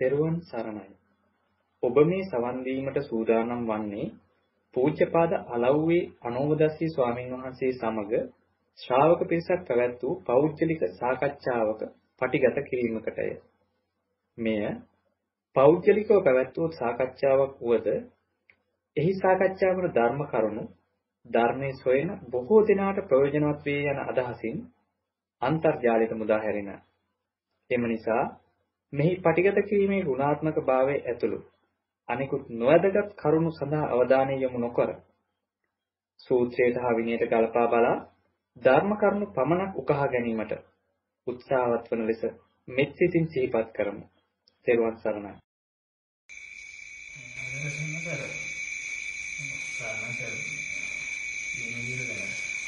තෙරුවන් සරණයි. ඔබ මේ සවන් දීමට සූදානම් වන්නේ පූජ්‍යපාද අලව්වේ අනෝමදස්සී ස්වාමින් වහන්සේ සමග ශ්‍රාවක පිරිසක් පැවැත් වූ පෞද්ගලික සාකච්ඡාවක පටිගත කිරීමකටය. මෙය පෞද්ගලිකව පැවැත් වූ සාකච්ඡාවක් වුවද එහි සාකච්ඡා වන ධර්ම කරුණු ධර්මයේ සොයන බොහෝ දෙනාට ප්‍රයෝජනවත් වේ යන අදහසින් අන්තර්ජාලයට මුදා හැරෙන. එම නිසා මෙහි පටිගත කිරීමේ ගුණාත්මක භාවය ඇතුළු අනිකුත් නොවැදගත් කරුණු සඳහා අවධානය යොමු නොකර සූත්‍රයට හා විනයට ගලපා බලා ධර්ම කරුණු පමණක් උකහා ගැනීමට උත්සාහවත් වන ලෙස මෙත් සිතින් සිහිපත් කරමු. තෙරුවන් සරණයි.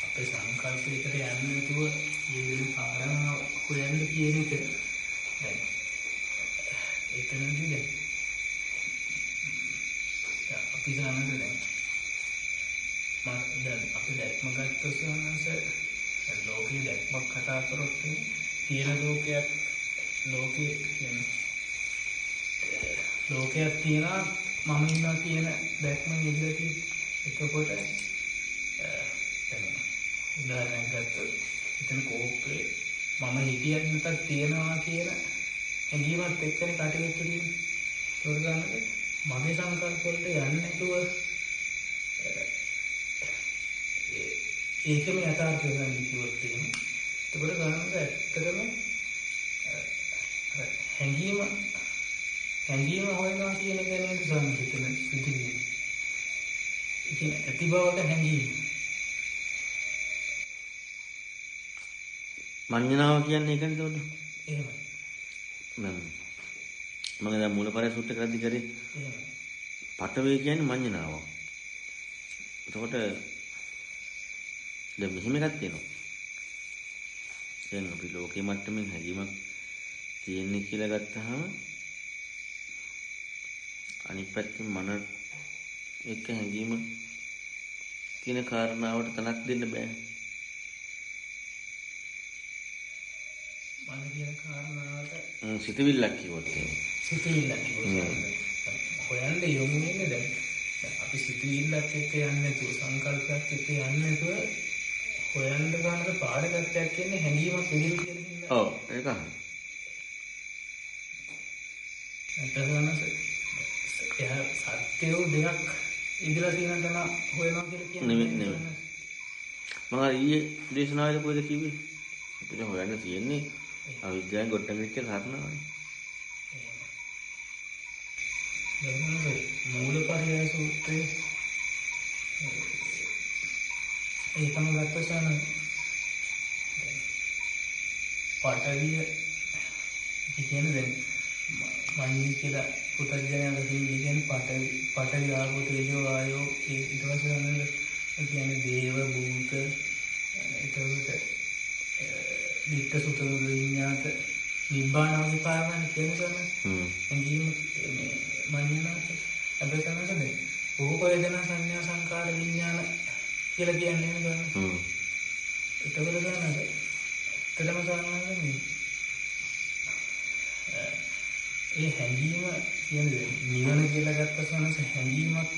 අපේ සංකල්පයකට යන්නේ නැතුව ජීවිතේ පාරම හොයන්න කියන එක දැන් එතනදී දැන් අපි ගන්නද දැන්? මම දැන් අපි දැක්ම ගත්ත සෝනස ලෝකයේ දැක්මක් කතා කරොත් තියෙන ලෝකයක් ලෝකයේ කියන්නේ ලෝකයක් තියෙනවා මම ඉන්නවා කියන දැක්ම නිදලා එතකොට දැන් උදාහරණයක් ගත්තොත් එතන කෝප්පේ මම හිතියක් නැතත් තියෙනවා කියන හැඟීමත් එක්කනේ කටයුතු කිරීම. තොරගන්නද මගේ සංකල්ප වලට යන්නේ නැතුව ඒකම යථාර්ථය ගන්න කිව්වොත් එහෙම. එතකොට ගන්නද ඇත්තටම හැඟීම හැඟීම හොයනවා කියන එක නේද සම්පූර්ණ සිදුවීම. ඉතින් ඇති බවට හැඟීම. මඤ්ඤණාව කියන්නේ ඒකනේ උඩ. එහෙමයි. මම මම දැන් මූලපරය සූත්‍ර කරද්දි කරේ එහෙමයි. පටවේ කියන්නේ මඤ්ඤණාව. එතකොට දැන් මෙහෙම එකක් තියෙනවා. දැන් අපි ලෝකේ මට්ටමින් හැඟීමක් තියෙන්නේ කියලා ගත්තාම අනිත් පැත්තෙන් මන එක්ක හැඟීම කියන කාරණාවට තනක් දෙන්න බෑ. මම කියන කාරණාවට සිතවිල්ලක් කිව්වොත්. සිතුවිල්ලක් කිව්වොත් හොයන්න යොමු වෙන්නේ දැන් අපි සිතුවිල්ලක් එක්ක යන්නේ නැතුව සංකල්පයක් එක්ක යන්නේ නැතුව හොයන්න ගන්නට පාඩකත්වයක් කියන්නේ හැඟීමක් විදිහට කියන හින්දා. ඔව් ඒක අහන්න. නැත්නම් එයා සත්‍යෝ දෙයක් ඉදලා තියෙන තන හොයනවා කියලා කියන්නේ නෙමෙයි, නෙමෙයි. මම ඊයේ දේශනාවේදී කොහෙද කිව්වේ? අපිට හොයන්න තියෙන්නේ අවිද්‍යාවෙන් ගොඩනැගිච්ච කාරණාවනේ. මූලපරිය සූත්‍රයේ ඒකම ගත්තසන පටවිය කියන්නේ දැන් මන්නේ කියලා පුතඥයන් වලින් කියන්නේ පටවි පටවි ආපෝ තේජෝ ආයෝ ඒ ඊට පස්සේ අනන්ද කියන්නේ දේව භූත එතකොට විත්ත සුත විඤ්ඤාත නිබ්බාන විපාකයන් කියන හ්ම්. ඇඟීම මේ හැබැයි තමයි රූප වේදනා සංඥා සංකාර විඥාන කියලා කියන්නේ නේද? හ්ම්. එතකොට ගන්නද? එතනම ගන්නන්නේ ඒ හැඟීම කියන්නේ නිවන කියලා ගත්ත සමහර හැඟීමක්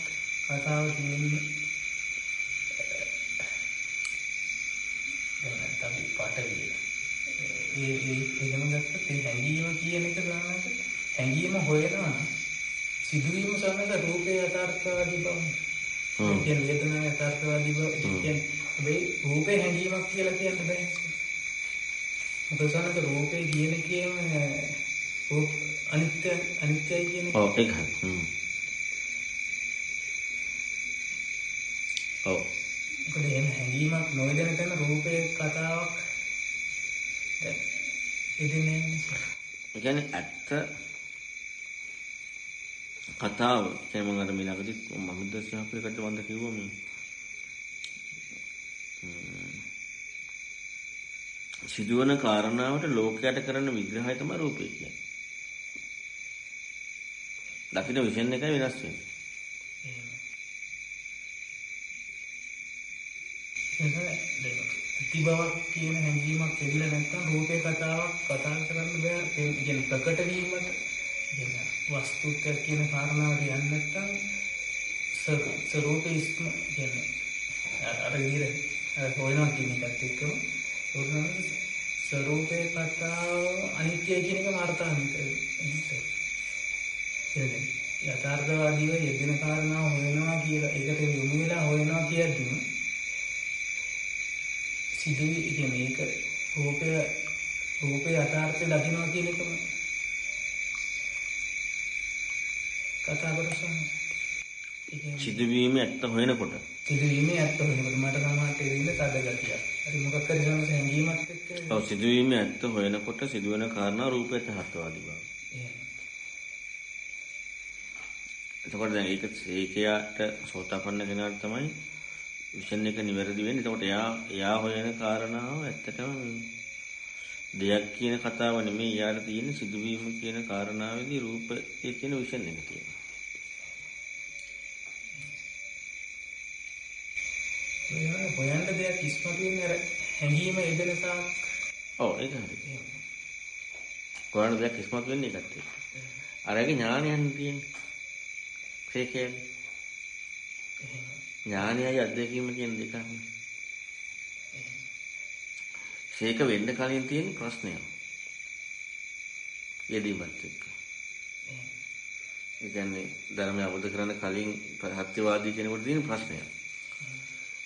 කතාව තියෙන්නේ දැන් තමයි පාටවිය. ඒ ඒ එහෙම ගත්තත් ඒ හැඟීම කියන එක ගන්නත් හැඟීම හොයනවා සිදුවීම සමග රූපේ යථාර්ථවාදී බව. ඒ කියන්නේ වේදනාවේ යථාර්ථවාදී බව. ඒ කියන්නේ හැබැයි රූපේ හැඟීමක් කියලා කියන්න බෑ. මොකද සමහර රූපේ කියන එකේම රූප අනිත්‍ය අනිත්‍යයි කියන එක. ඔව් ඒක හරි. ඔව්. මොකද එහෙම හැඟීමක් නොයදෙන තැන රූපේ කතාවක් දැන් ඉදින්නේ නැහැ. ඒ කියන්නේ ඇත්ත කතාව කියන්නේ මම අර මේ ළඟදී මම දස්සහපේකට වන්ද කිව්වා මේ හ්ම්. සිදුවන කාරණාවට ලෝකයට කරන විග්‍රහය තමයි රූපේ කියන්නේ. දකින්න විෂන් එකයි වෙනස් වෙන්නේ. එහෙම. ඒක දැන් ප්‍රතිබවක් කියන හැඟීමක් එදිලා නැත්නම් රූපේ කතාවක් කතා කරන්න බෑ. ඒ කියන්නේ ප්‍රකට වීමට කියන්නේ වස්තුත්වයක් කියන කාරණාවට යන්නේ නැත්නම් ස්ව- ස්වરૂපේ ඉස්ම කියන්නේ අර- අර විදිහට අර හොයනවා කියන එකත් එක්කම හොයනවා ස්වરૂපේ කතාව අනිත්‍ය කියන එක මාර්ථාන්විතයි. එහෙනම් යථාර්ථවාදීව යෙදෙන කාරණා හොයනවා කියලා ඒකට යොමු වෙලා හොයනවා කියද්දිම සිදුවි කියන්නේ ඒක රූපය රූපේ යථාර්ථය දකින්නවා කියන එකම කතා කරසන ඒ කියන්නේ සිදුවීම ඇත්ත හොයනකොට සිදුවීමේ ඇත්ත වෙනකොට මට සමහරට එන්නේ තද ගතියක්. හරි මොකක් හරි සමහර හැඟීමක් එක්ක ඔව් සිදුවීම ඇත්ත හොයනකොට සිදුවෙන කාරණා රූපේ යථාර්ථවාදී බව. එතකොට දැන් ඒක ඒකයාට සෝතාපන්න කෙනාට තමයි විෂන් එක නිවැරදි වෙන්නේ. එතකොට එයා එයා හොයන කාරණාව ඇත්තටම දෙයක් කියන කතාව නෙමෙයි එයාට තියෙන සිදුවීම කියන කාරණාවේදී රූපය කියන විෂන් එක තියෙනවා. හොයන්න දෙයක් ඉස්මතු වෙන්නේ අර හැඟීම එදෙන තාක් ඔව් ඒක හරි. කොරණ දෙයක් ඉස්මතු වෙන්නේ ඒකත් එක්ක. අරගේ ඥානයන් තියෙන්නේ. ඒ කියන්නේ එහෙම. ඥානයයි අත්දැකීම කියන දෙකක්. ශේක වෙන්න කලින් තියෙන ප්‍රශ්නය. යෙදීමත් එක්ක. එහෙම. ඒ කියන්නේ ධර්මය අවබෝධ කරගන්න කලින් සත්‍යවාදී කෙනෙකුට තියෙන ප්‍රශ්නය.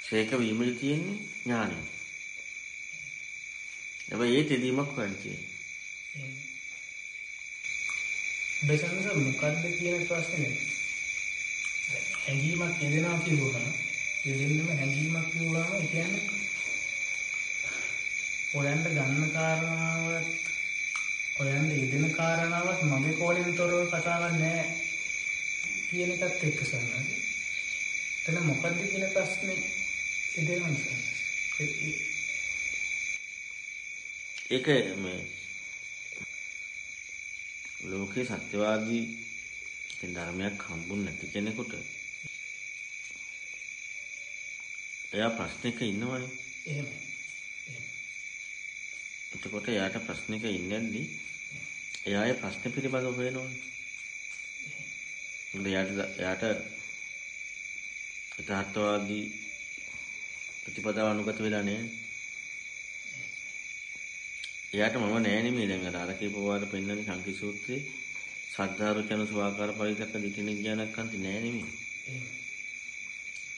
ශේක වීමේ තියෙන්නේ ඥානය. හැබැයි ඒ තෙදීමක් හොයන්න තියෙන්නේ. එහෙම. බෙසන්නස මොකද්ද කියන ප්‍රශ්නේ හැඟීමක් එදෙනවා කියනවා එදෙන්නම හැඟීමක් කියවම ඒ කියන්නේ ඔයන්ට ගන්න කාරණාවත් ඔයන්ට ඉදෙන කාරණාවත් මගේ කෝලෙන් තොරව කතාවක් නෑ කියන එකත් එක්ක සන්නද එතන මොකද්ද කියන ප්‍රශ්නේ එදෙනවා සන්නද ඒක මේ ලෝකේ සත්‍යවාදී කියන ධර්මයක් හම්බුනේ නැති කෙනෙකුට එයා ප්‍රශ්නෙක ඉන්නවනේ. එහෙමයි එතකොට එයාට ප්‍රශ්නෙක ඉන්නේදී එයා ඒ ප්‍රශ්නේ පිළිබඳව හොයනවනේ. මොකද එයාට එයාට යථාර්ථවාදී ප්‍රතිපදාව අනුගත වෙලා නැහැ. එයාට මම නෑ නෙමෙයි දැන් අර අර කියපු වාර පෙන්වන්නේ සංකි සූත්‍රයේ සද්ධාරුචන සුවාකාර පරිදක දිටින ඥානකන්ති නෑ නෙමෙයි. එහෙමයි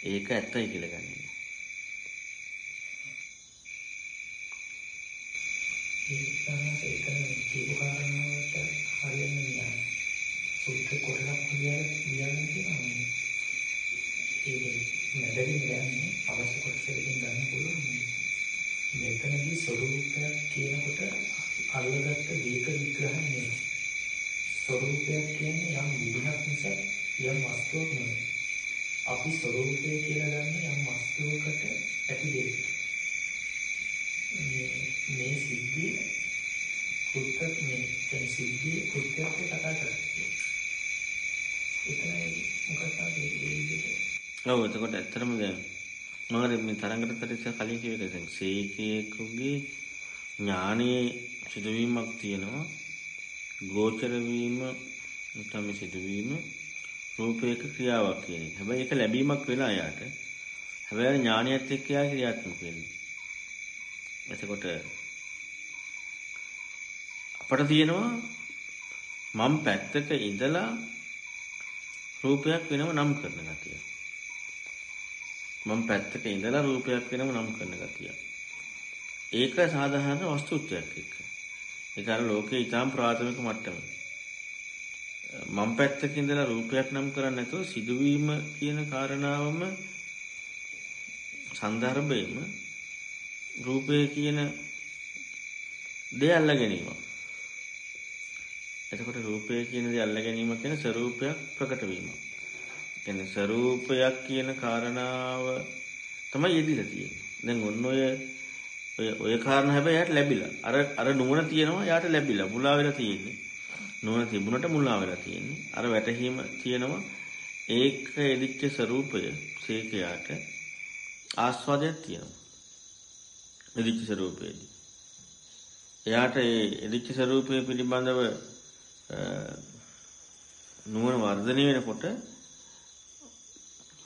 ඒක ඇත්තයි කියලා ගන්නේ. ඒකනට ඒකන කියපු කාරණාවට හරියන්නේ නැහැ. සුද්ධ කොටලක් කියන්නේ කියන්නේ ඒක නැදකින් ගන්න අවශ්‍ය කොටසකින් ගන්න පුළුවන්. මෙතනදී ස්වરૂපයක් කියනකොට අල්ලගත්ත දීක විග්‍රහය නෙවෙයි. ස්වરૂපයක් කියන්නේ යම් විදිහක් නිසා යම් වස්තුවක් නෙවෙයි. අපි ස්වરૂපය කියලා ගන්න යම් වස්තුවකට ඇති දෙයක්. මේ මේ සිද්ධිය කෘත්‍යත් මේ දැන් සිද්ධිය කෘත්‍යත් කතා කරන්නේ. එතනයි මොකක්ද ඒ විදිහට ඔව් එතකොට ඇත්තටම දැන් මම අර මේ තරංගට පරිච්ඡ කලින් කිව්ව එක දැන් සීකේකුගේ ඥානයේ සිදුවීමක් තියෙනවා ගෝචර වීම නැත්නම් මේ සිදුවීම රූපයක ක්‍රියාවක් කියන එක. හැබැයි ඒක ලැබීමක් වෙලා යාට. හැබැයි ඥානියත් එක්ක යා ක්‍රියාත්මක වෙන්නේ. එතකොට අපට තියෙනවා මම පැත්තක ඉඳලා රූපයක් වෙනව නම් කරන ගතිය. මම පැත්තක ඉඳලා රූපයක් වෙනව නම් කරන ගතිය. ඒක සාධාරණ වස්තුත්වයක් එක්ක. ඒක අර ලෝකේ ඊටාම් ප්‍රාථමික මට්ටමේ. මම පැත්තක ඉඳලා රූපයක් නම් කරන්නේ නැතුව සිදුවීම කියන කාරණාවම සන්දර්භයෙම රූපය කියන දෙය අල්ල ගැනීම. එතකොට රූපය කියන දේ අල්ල ගැනීම කියන ස්වરૂපයක් ප්‍රකට වීම. කියන්නේ ස්වરૂපයක් කියන කාරණාව තමයි යෙදිලා තියෙන්නේ. දැන් ඔන්න ඔය ඔය කාරණා හැබැයි යාට ලැබිලා. අර අර නුවණ තියෙනවා යාට ලැබිලා. මුලා වෙලා තියෙන්නේ. නුවණ තිබුණට මුලා වෙලා තියෙන්නේ. අර වැටහීම තියෙනවා. ඒක එදිච්ච ස්වરૂපය සීකයාට ආස්වාදයක් තියෙනවා. එදිච්ච සරූපයේදී. එයාට ඒ එදිච්ච සරූපය පිළිබඳව නුවණ වර්ධනය වෙනකොට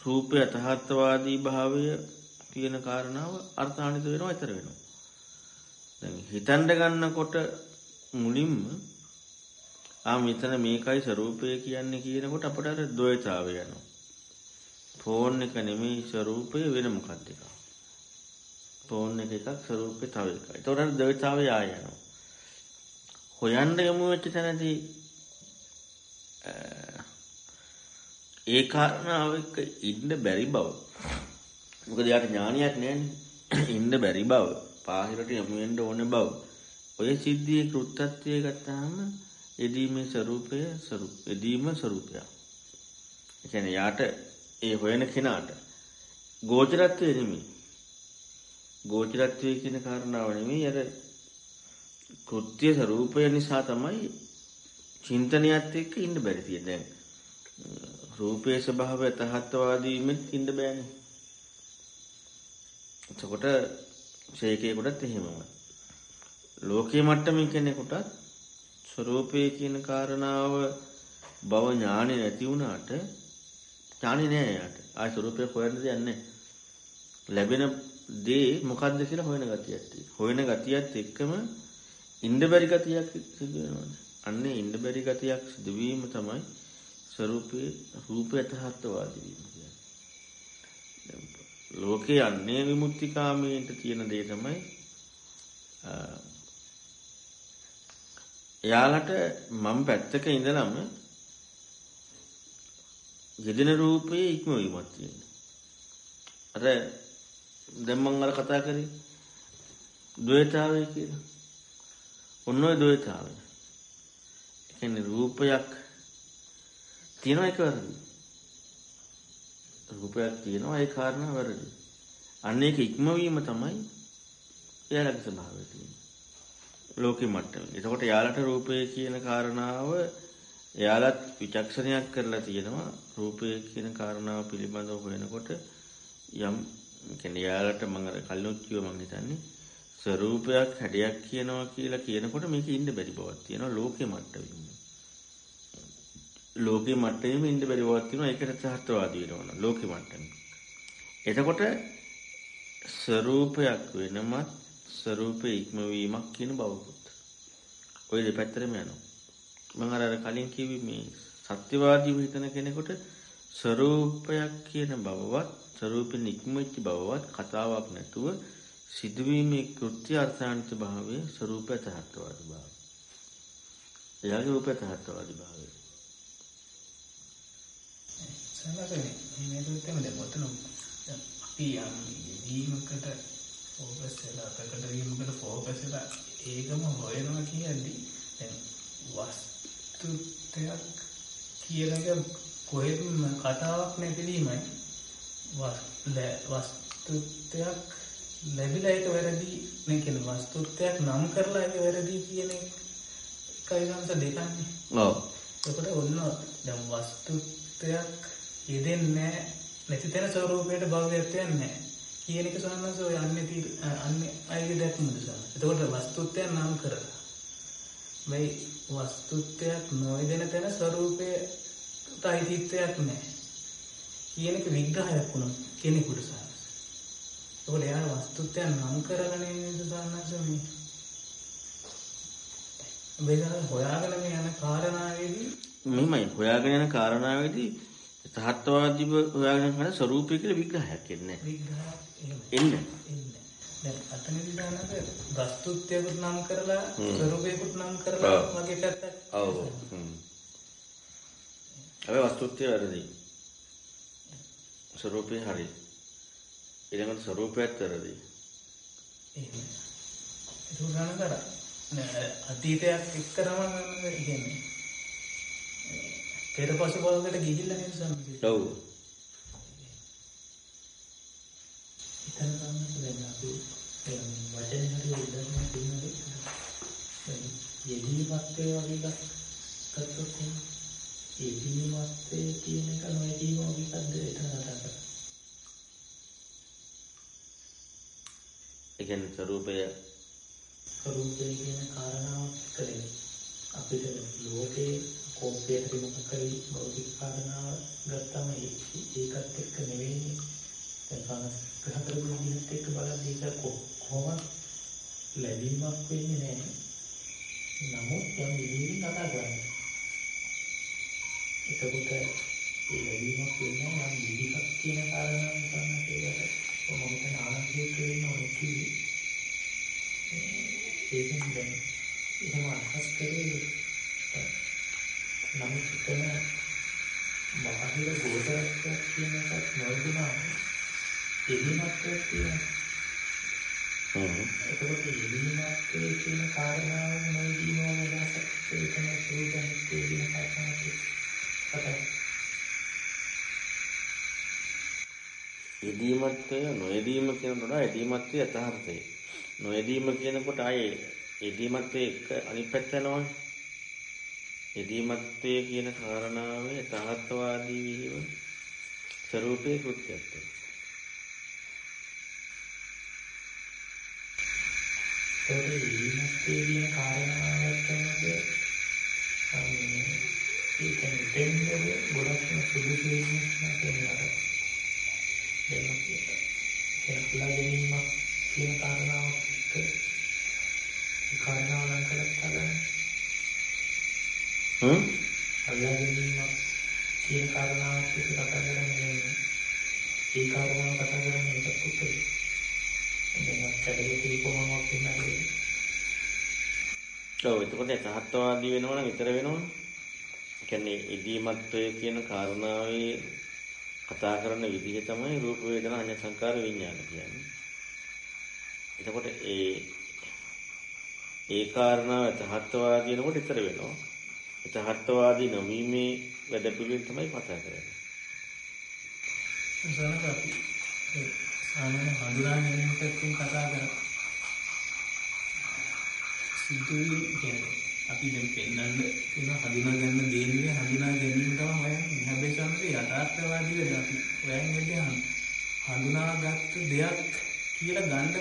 රූපය අතහත්වාදී භාවය කියන කාරණාව අර්ථානිත වෙනවා අතර වෙනවා. දැන් හිතන්න ගන්නකොට මුලින්ම ආ මෙතන මේකයි ස්වરૂපය කියන්නේ කියනකොට අපට අර ද්වෛතාවය යනවා. ෆෝන් එක නෙමෙයි ස්වરૂපය වෙන මොකක්ද කියලා. තෝන් එක එකක් ස්වරූපේ තව එකක්. ඒතකොට ද්වෛතාවය ආය යනවා. හොයන්න යමු වෙච්ච තැනදී ඒ කාරණාව එක්ක ඉන්න බැරි බව. මොකද යාට ඥානියක් නැන්නේ. ඉන්න බැරි බව, පාහිරට යමු වෙන්න ඕනේ බව. ඔය සිද්ධියේ කෘත්‍යත්වය ගත්තාම එදීමේ ස්වરૂපය ස්වરૂප එදීම ස්වરૂපය. ඒ කියන්නේ යාට ඒ හොයන කෙනාට ගෝචරත්වය නෙමෙයි ගෝචරත්වය කියන කාරණාව නෙමේ අර කෘත්‍ය ස්වરૂපය නිසා තමයි චින්තනයත් එක්ක ඉන්න බැරි තියෙන්නේ. දැන් රූපයේ ස්වභාවය තහත්වාදී වීමෙන් ඉන්න බෑනේ. එතකොට ශේකයකටත් එහෙමම. ලෝකයේ මට්ටමින් කෙනෙකුටත් ස්වરૂපය කියන කාරණාව බව ඥානෙ නැති වුණාට ඥානෙ නෑ යාට. ආය ස්වરૂපය හොයන්න දෙයක් නැහැ. ලැබෙන දේ මොකද්ද කියලා හොයන ගතියක් තියෙනවා. හොයන ගතියත් එක්කම ඉන්න බැරි ගතියක් සිදු වෙනවා. අන්නේ ඉන්න බැරි ගතියක් සිදුවීම තමයි ස්වરૂපයේ රූපය තහත්වාදී වීම කියන්නේ. ලෝකේ අන්නේ විමුක්තිකාමීන්ට තියෙන දේ තමයි එයාලට මම පැත්තක ඉඳලම යෙදෙන රූපයේ ඉක්මවීමක් තියෙනවා. අර දැන් මම අර කතා කරේ ද්වේතාවය කියලා. ඔන්න ඔය ද්වේතාවය. ඒ කියන්නේ රූපයක් තියෙනවා ඒක වැරදි. රූපයක් තියෙනවා ඒ කාරණා වැරදි. අන්න ඒක ඉක්මවීම තමයි එයාලගේ ස්වභාවය තියෙන්නේ. ලෝකෙ මට්ටමේ. එතකොට යාලට රූපය කියන කාරණාව එයාලත් විචක්ෂණයක් කරලා තියෙනවා රූපය කියන කාරණාව පිළිබඳව හොයනකොට යම් කියන්නේ යාලට මම අර කල්ලොත් කිව්ව මම හිතන්නේ ස්වરૂපයක් හැඩයක් කියනවා කියලා කියනකොට මේක ඉන්න බැරි බවක් තියෙනවා ලෝකේ මට්ටමින්. ලෝකේ මට්ටමේ ඉන්න බැරි බවක් තියෙනවා ඒකට සත්‍යවාදී වෙනවා ලෝකේ මට්ටමේ. එතකොට ස්වરૂපයක් වෙනමත් ස්වરૂපේ ඉක්මවීමක් කියන බවකුත්. ඔය දෙපැත්තටම යනවා. මම අර කලින් කිව්වේ මේ සත්‍යවාදීව හිතන කෙනෙකුට ස්වරූපයක් කියන බවවත් ස්වරූපෙ නික්මච්ච බවවත් කතාවක් නැතුව සිදුවීමේ කෘත්‍ය අර්ථාන්ත භාවය ස්වරූප ඇතහත්වවාද භාව. එයාගේ රූප ඇතහත්වවාද භාවය. අපි යෙදීමකට ෆෝකස් වෙලා ප්‍රකට වීමකට ෆෝකස් වෙලා ඒකම හොයනවා කියන්නේ දැන් වස්තුත්වයක් කියන එක කොහෙත්ම කතාවක් නැතිවීමයි වස්තුත්වයක් ලැබිලා ඒක වැරදි මේ කියන වස්තුත්වයක් නම් කරලා ඒක වැරදි කියන එකයි සංස දෙකන්නේ. ඔව්. එතකොට ඔන්න දැන් වස්තුත්වයක් යෙදෙන්නේ නැති තැන ස්වરૂපයට භවයක් යන්නේ කියන එක සමහරවිට ඔය අන්නේ තී අන්නේ අයගේ දැක්මද සම. එතකොට වස්තුත්වයක් නම් කරලා. මේ වස්තුත්වයක් නොයදෙන තැන ස්වરૂපයේ තයිතිත්වයක් නැහැ. කියන එක විග්‍රහයක් වුණා කෙනෙකුට සාරස. එතකොට එයා වස්තුත්වයක් නම් කරලා නේද සාරස මේ. මේක හොයාගෙන යන කාරණාවේදී මෙහෙමයි හොයාගෙන යන කාරණාවේදී තහත්වාදීව හොයාගෙන යන ස්වરૂපය කියලා විග්‍රහයක් එන්නේ විග්‍රහයක් එන්නේ. දැන් අතනදී දානක වස්තුත්වයකට නම් කරලා. ස්වરૂපයකට නම් කරලා. වගේ පැත්තක් ඔව්. හ්ම්. අපි වස්තුත්වය වැරදි. ස්වરૂපේ හරි. ඊළඟට ස්වરૂපයත් වැරදි. එහෙම. ඒක ගන්න කර නෑ අතීතයක් එක්කම මම කියන්නේ පෙර පසු බලකට ගිහිල්ලා නේද සම්පූර්ණ ඔව්. හිතන ගන්න දැන් අපි වචන හරි උදාහරණ දෙන්නවා දැන් යෙදීමත්ය වගේ එකක් ගත්තොත් යෙදීමත්ය කියන එක නොයෙදීම වගේ එකක්ද එතන කතා කරන්නේ ඒ කියන්නේ ස්වરૂපය ස්වરૂපය කියන කාරණාව කරේ අපිට ලෝකේ කෝපය හරි මොකක් හරි භෞතික කාරණාව ගත්තම ඒකත් එක්ක නෙවෙයි දැන් පනස් හතර විදිහට එක්ක බලද්දී ඒක කොහොමද ලැබීමක් වෙන්නේ නැහැ. නමුත් යම් විදිහකින් කතා කරන්නේ. එතකොට ඒ ලැබීමක් වෙන්නේ යම් විදිහක් කියන කාරණාව තමයි ඒකට කොහොමද ආනන්දයේ කියන ඔකී ඒකෙන් දැන් එහෙම අදහස් කරේ. නමුත් එතන බාහිර ගෝචරයක් කියන එකක් නොවුණා එදිනක් තියෙනවා එතකොට එදිනක් කියන කාරණාව නොදීනවම දැසක් ඒකම සූදානම් කියන කාරණාවක් කතා යෙදීමත්වය නොයෙදීම කියනකොට යෙදීමත්වය යථාර්ථය. නොයෙදීම කියනකොට ආයේ යෙදීමත්වය එක්ක අනිත් පැත්ත යනවනේ. යෙදීමත්වය කියන කාරණාවේ යථාර්ථවාදී වීම ස්වરૂපයේ කෘත්‍යත්වය. ඒකේ යෙදීමත්වය කියන කාරණාවට තමයි ඒක දෙන්නේ ගොඩක් සුදුසු වෙන්නේ නැහැ දෙන්න කියලා. කියලා ගැනීමක් කියන කාරණාවක් එක්ක ඒ කාරණාව නම් කළා ගන්න. හ්ම්? අල්ලා ගැනීමක් කියන කාරණාවක් එක්ක කතා කරන්නේ ඒ කාරණාව කතා කරන්නේ ඒකත් උත්තරේ. දැන් කඩේ කොහොමද කියන්නේ? ඔව් එතකොට යථාර්ථවාදී වෙනවා නම් විතර වෙනවනේ. කියන්නේ ඉදීමත්වය කියන කාරණාවේ කතා කරන විදිහ තමයි රූප වේදනා අඤ්ඤ සංකාර විඥාන කියන්නේ. එතකොට ඒ ඒ කාරණාව යථාර්ථවාදී වෙනකොට ඉතර වෙනවා. යථාර්ථවාදී නොවීමේ වැඩපිළිවෙල තමයි කතා කරන්නේ. සනක අපි සාමාන්‍ය හඳුනා ගැනීම පැත්තෙන් කතා කරා. සිද්ධුවීම් කියන්නේ අපි දැන් පෙන්වන්න තියෙන හඳුනා ගන්න දේ නෙවෙයි හඳුනා ගැනීම තමයි හොයන්නේ. හැබැයි සමහර යථාර්ථවාදී වෙලා අපි හොයන්නේ හඳුනාගත්ත දෙයක් කියලා ගන්න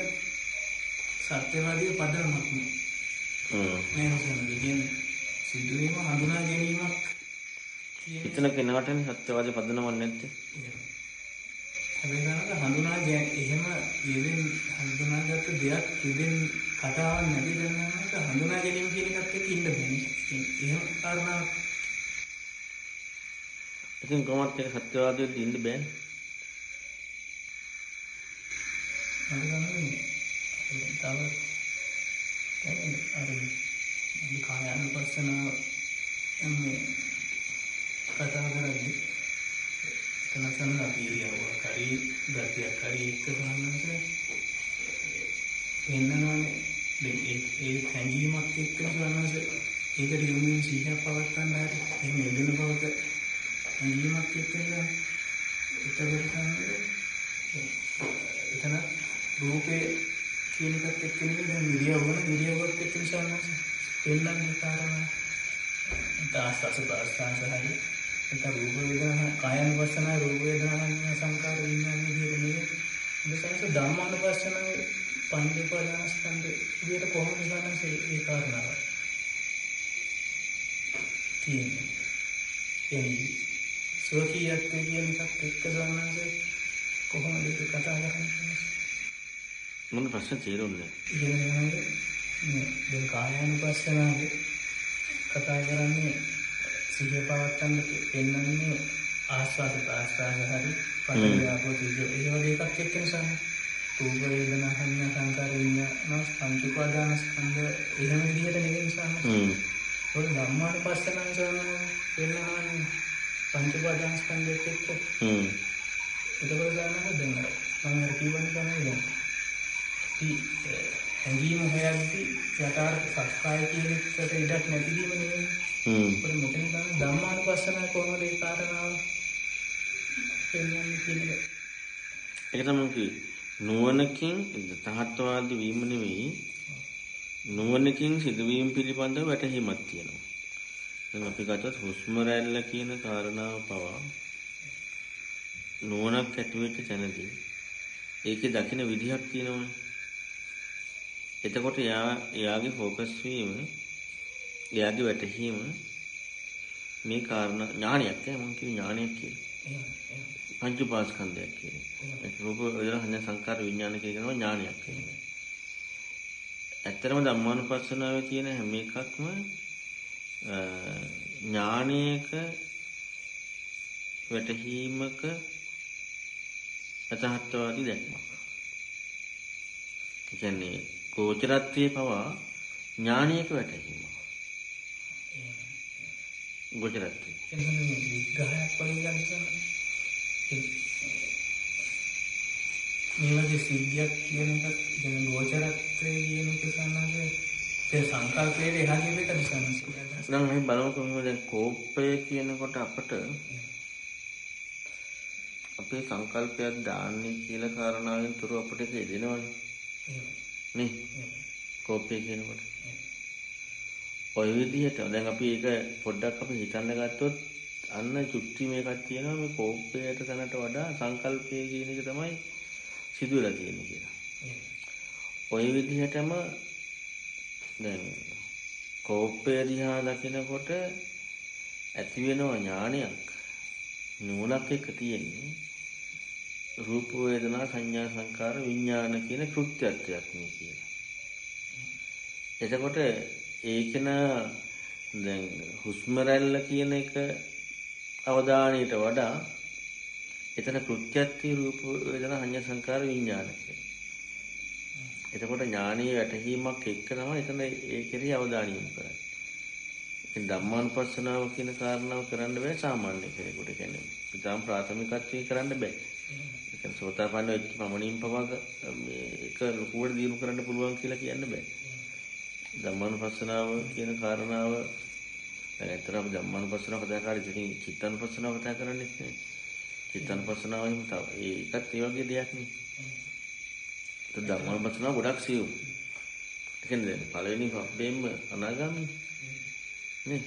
සත්‍යවාදී පදනමක් නේ. හ්ම්. නෑ සමහර කියන්නේ සිද්ධුවීම හඳුනා ගැනීමක් එතන කෙනාටනේ සත්‍යවාදී පදනමක් නැත්තේ. හැබැයි ගන්නක හඳුනා ගැ එහෙම යෙදෙන හඳුනාගත්ත දෙයක් යෙදෙන කතාවක් නැති දැනනක හඳුනා ගැනීම කියන එකත් එක්ක ඉන්න බෑනේ. එහෙම කාරණාවක් ඉතින් කොහොමද ඒක සත්‍යවාදීට ඉන්න බෑනේ. හඳුනන්නේ තව දැන් අර මේ කායानुපස්සනාව මේ කතා කරන්නේ තනසන්න අපි ඉරියව්වක් හරි ගතියක් හරි එක්ක ගන්නකොට එන්නනවානේ දැන් ඒ ඒ හැඟීමක් එක්ක ගන්නස ඒකට යොමුවෙන් සීහයක් පවත්තන්න හරි එහෙම යෙදෙන බවක හැඟීමක් එක්ක ගන්න එතකොට තමයි එතන රූපේ කියන එකත් එක්ක නෙමෙයි දැන් ඉරියව්වන ඉරියව්වත් එක්ක නිසානස එන්නන්නේ කාරණා දාස්ස ප්‍රාස්තාස හරි ඒක රූප වේදනා කායන වසන රූප වේදනා සංකාර විඥාන විදිහට නෙවෙයි ඉතින්සස ධම්මානුපස්සන පංචපාදානස්කන්ධ විදිහට කොහොමද ගන්නස ඒ කාරණාව. කියන්නේ එන්නේ සෝකීයත්වය කියන එකත් එක්ක ගන්නස කොහොමද ඒක කතා කරන්නේ? මොන ප්‍රශ්න තේරුන්නේ දැන් කායානුපස්සනාවේ කතා කරන්නේ සිහිය පවත්තන්න පෙන්වන්නේ ආස්වාද ප්‍රාස්වාද හරි පරිණාමෝ තීජෝ ඒ වගේ එකක් එක්ක නිසා රූප වේදනා සංඥා සංකාර විඤ්ඤාණ පංච උපාදානස්කන්ධ එහෙම විදිහට නෙවෙයි නිසා හ්ම්. ඔය ධම්මානුපස්සනාව කරනවා පෙන්වන්නේ පංච උපාදානස්කන්ධෙත් එක්ක. හ්ම්. එතකොට ගන්නකොට දැන් මම අර කිව්වනේ තමයි දැන්. අපි හැඟීම හොයද්දී යථාර්ථ සත්‍යය කියන එකට ඉඩක් නැතිවීම නෙවෙයි. හ්ම්. ඒකට මෙතන ගන්න ධම්මානුපස්සන කොහොමද ඒ කාරණාව පෙන්වන්නේ කියන එක. ඒක තමයි කි නුවනකින් තහත්වාදී වීම නෙවෙයි නුවනකින් සිදුවීම් පිළිබඳව වැටහීමක් තියෙනවා. දැන් අපි ගත්තොත් හුස්ම රැල්ල කියන කාරණාව පවා නුවණක් ඇති වෙච්ච තැනදී ඒකේ දකින විදිහක් තියෙනවනේ. එතකොට යා යාගේ ફોකස් වීම යාගේ වැටහීම මේ කාරණා ඥානයක් නේ මම කියන ඥානයක් කියලා. එහෙම එහෙම පංච උපාස්කන්ධයක් කියන්නේ. රූප වේදනා සංකාර විඥාන කියනවා ඥානයක් කියන්නේ. ඇත්තරම ධම්මානුපස්සනාවේ තියෙන හැම එකක්ම ඥානයක වැටහීමක අතහත්වාදී දැක්මක්. කියන්නේ ගෝචරත්වයේ පවා ඥානයක වැටහීමක්. ගෝචරත්වය. මේ වගේ මේ සිද්ධියක් කියන එකත් කියන ගෝචරත්වයේ කියන එක සන්නද ඒ සංකල්පයේ එහා ගිය එක සන්නද දැන් අපි බලමුකෝ මෙහෙම දැන් කෝපය කියනකොට අපට අපේ සංකල්පයක් දාන්නේ කියලා කාරණාවෙන් තුරු අපිට ඒක එදෙනවනේ. නේ? කෝපය කියනකොට. ඔය විදිහට දැන් අපි ඒක පොඩ්ඩක් අපි හිතන්න ගත්තොත් අන්න චුට්ටි මේකක් තියෙනවා මේ කෝපයට තැනට වඩා සංකල්පය කියන එක තමයි සිදුවලා තියෙන්නේ කියලා. ඔය විදිහටම දැන් කෝපය දිහා දකිනකොට ඇති වෙනවා ඥානයක් නුවණක් එක තියෙන්නේ රූප වේදනා සංඥා සංකාර විඥාන කියන කෘත්‍යත්වයක් මේ කියලා. එතකොට ඒකන දැන් හුස්ම රැල්ල කියන එක අවධානයට වඩා එතන කෘත්‍යත්වී රූප වේදනා සංඥා සංකාර විඥාන කියලා. එතකොට ඥානීය වැටහීමක් එක්ක තමයි එතන ඒ කෙරෙහි අවධානය යොමු කරන්නේ. ඉතින් ධම්මානුපස්සනාව කියන කාරණාව කරන්න බෑ සාමාන්‍ය කෙනෙකුට. කියන්නේ ඉතාම ප්‍රාථමිකත්වයේ කරන්න බෑ. ඒ කියන්නේ සෝතාපන්න වෙච්ච පමණින් පවා මේ එක ලකුවට දිනු කරන්න පුළුවන් කියලා කියන්න බෑ. ධම්මානුපස්සනාව කියන කාරණාව දැන් ඇත්තටම අපි ධම්මානුපස්සනාව කතා කරලා ඉතින් චිත්තානුපස්සනාව කතා කරන්නේ නැහැ. චිත්තානුපස්සනාවෙම තව ඒකත් ඒ වගේ දෙයක් නේ. ඒක ධම්මානුපස්සනාව ගොඩක් සියුම්. ඒ කියන්නේ දැන් පළවෙනි පබ්බෙන්ම අනාගාමී නේ.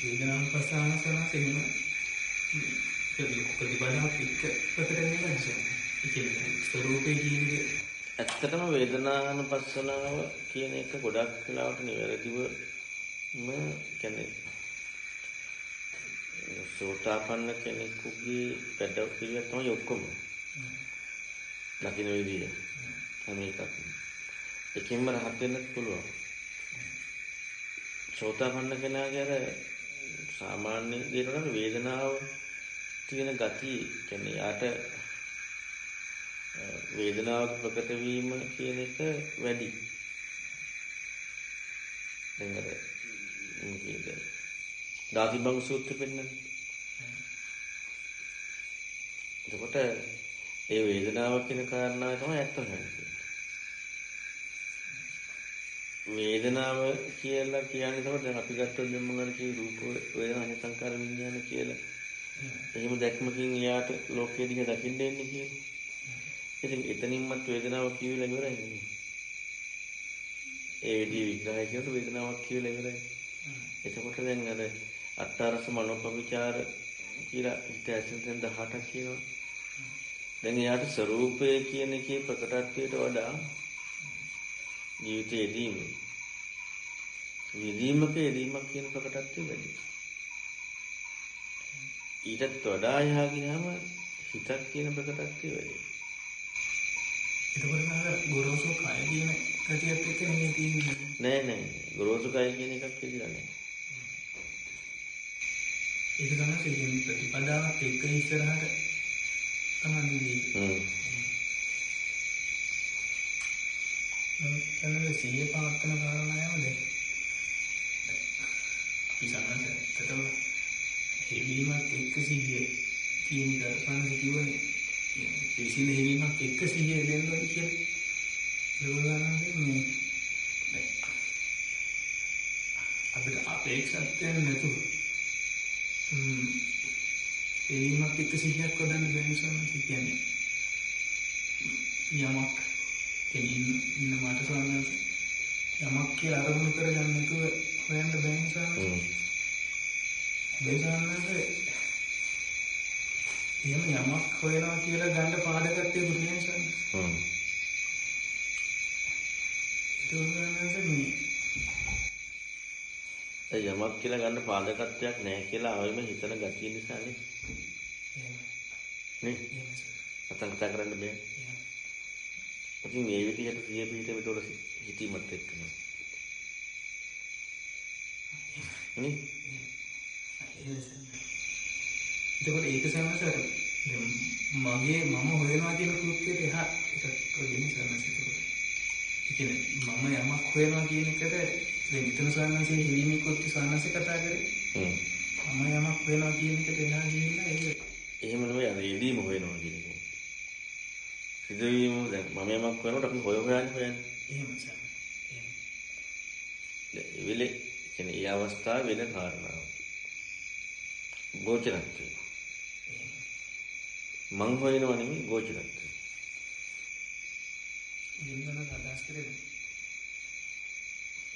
වේදනානුපස්සනාව සනස එහෙම ප්‍රතිපදාවක් එක්ක ප්‍රකටනේ නැහැ. ඒ කියන්නේ ස්වરૂපේ කියන්නේ ඇත්තටම වේදනානුපස්සනාව කියන එක ගොඩක් වෙලාවට නිවැරදිව ම කියන්නේ සෝතාපන්න කෙනෙකුගේ වැඩ පිළිවෙල තමයි ඔක්කොම. දකින්න විදිය. හැම එකක්ම. එකකින්ම රහත් වෙන්න පුළුවන්. සෝතාපන්න කෙනාගේ අර සාමාන්‍ය දේට නම් වේදනාව තියෙන ගතිය කියන්නේ යාට වේදනාවක් ප්‍රකට වීම කියන එක වැඩි. දැන් අර මොකේද? දාතිබංග සූත්‍රෙ පෙන්නන්නේ. එතකොට ඒ වේදනාව කියන කාරණාව තමයි ඇත්ත හොයන්නේ. වේදනාව කියලා කියන්නේ එතකොට දැන් අපි ගත්තොත් දැන් අර කිව්ව රූප වේදනා සංකාර විඥාන කියලා. එහෙම දැක්මකින් එයාට ලෝකෙ දිහා දකින්න එන්නේ කියලා. ඉතින් එතනින්මත් වේදනාව කියවිලා ඉවරයි නේ. ඒ විදිහේ විග්‍රහය කියනකොට වේදනාවක් කියවිලා ඉවරයි. එතකොට දැන් අර අට්ඨාරස මනෝපවිචාර කියලා හිත ඇසෙන් 18ක් කියනවා. දැන් එයාට ස්වરૂපය කියන එකේ ප්‍රකටත්වයට වඩා ජීවිතයේදී විදීමක යෙදීමක් කියන ප්‍රකටත්වය වැඩි. ඊටත් වඩා එහා ගියාම හිතක් කියන ප්‍රකටත්වය වැඩි. එතකොට නේද ගොරෝසු කය කියන කතියත් එක්ක නෙමෙයි තියෙන්නේ. නෑ නෑ ගොරෝසු කය කියන එකක් කියලා නෑ. ඒක තමයි කියන්නේ ප්‍රතිපදාවක් එක්ක ඉස්සරහට තමයි හ්ම්. එතන සිහිය පවත්වන කාරණාවම දැන් අපි සමහරවිටම හිවීමක් එක්ක සිහිය කියන දර්ශන කිව්වනේ පිසින හිවීමක් එක්ක සිහිය දෙන්න ඕනේ කියලා ඒගොල්ලන්ගේ මේ අපිට අපේක්ෂාත්වයෙන් නැතුව හ්ම් හිවීමක් එක්ක සිහියක් වදන්න බැරි සමහර කියන්නේ යමක් කෙනින් ඉන්න මට සමහර යමක් කියලා අරමුණු කරගන්න නැතුව හොයන්න බැහැ නිසා හ්ම්. එහෙම යමක් හොයනවා කියලා ගන්න පාඩකත්තේ දුන්නේ නිසා හ්ම්. ඒක උදාහරණයක් මේ ඒ යමක් කියලා ගන්න පාදකත්වයක් නැහැ කියලා ආවෙම හිතන ගතිය නිසානේ. එහෙම. නේ? නැත්නම් කතා කරන්න බෑ. ඉතින් මේ විදිහට සිය පිහිට විතර හිතීමත් එක්කම. නේ? එතකොට ඒක සමහර මගේ මම හොයනවා කියන කෘත්‍යයට එහා එකක් වෙන සමහර කියන්නේ මම යමක් හොයනවා කියන එකට දැන් විතර සාන්නසේ හිවීමේ කෘත්‍ය සාන්නසේ කතා කරේ. මම යමක් හොයනවා කියන එකට එහා ගිහිල්ලා ඒක එහෙම නෙවෙයි අර යෙදීම හොයනවා කියන එක. සිදුවීම දැන් මම යමක් කරනකොට අපි හොය හොයන්නේ හොයන්නේ. එහෙම සම එහෙම ඒ වෙලේ කියන්නේ ඒ අවස්ථාවේ වෙන කාරණාවක්. ගෝචරත්වය. මං හොයනවා නෙමෙයි ගෝචරත්වය. ඉන්නන අදහස් කරේ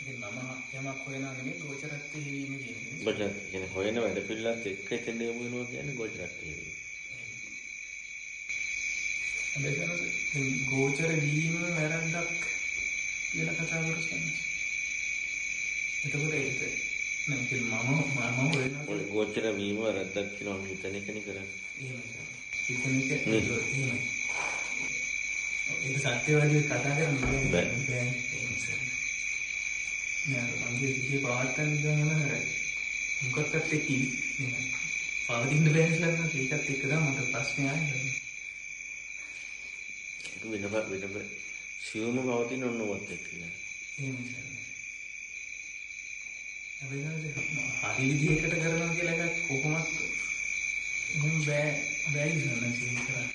ඉතින් මම යමක් හොයනවා නෙමෙයි ගෝචරත්වයේ හිවීම කියන්නේ ගෝචරත් කියන්නේ හොයන වැඩ පිළිලත් එක්ක එතෙන් යමු වෙනවා කියන්නේ ගෝචරත්වය. හැබැයි ගෝචර වීම වැරද්දක් කියලා කතා කරන්නේ. එතකොට ඒක නම් මම මම ගෝචර වීම වැරද්දක් කියලා මම හිතන එකනේ කරන්නේ. එහෙම ඒක එහෙම. ඒක සත්‍යවාදී කතා කරන්නේ බෑ. නෑ මගේ ඉතිේ පාත්තන් ගමන හරි. මොකක්වත් එක්ක පවතින්න බෑ කියලා නම් ඒකත් එක්ක තමයි මට ප්‍රශ්නේ ආන්නේ. ඒක වෙන වෙන වෙන සියුම පවතින ඔන්නවත් එක්ක. හරි විදිහකට කරනවා කියලා එකක් කොහොමත් මොම් බෑ බෑ ඉස්සන්න කියලා.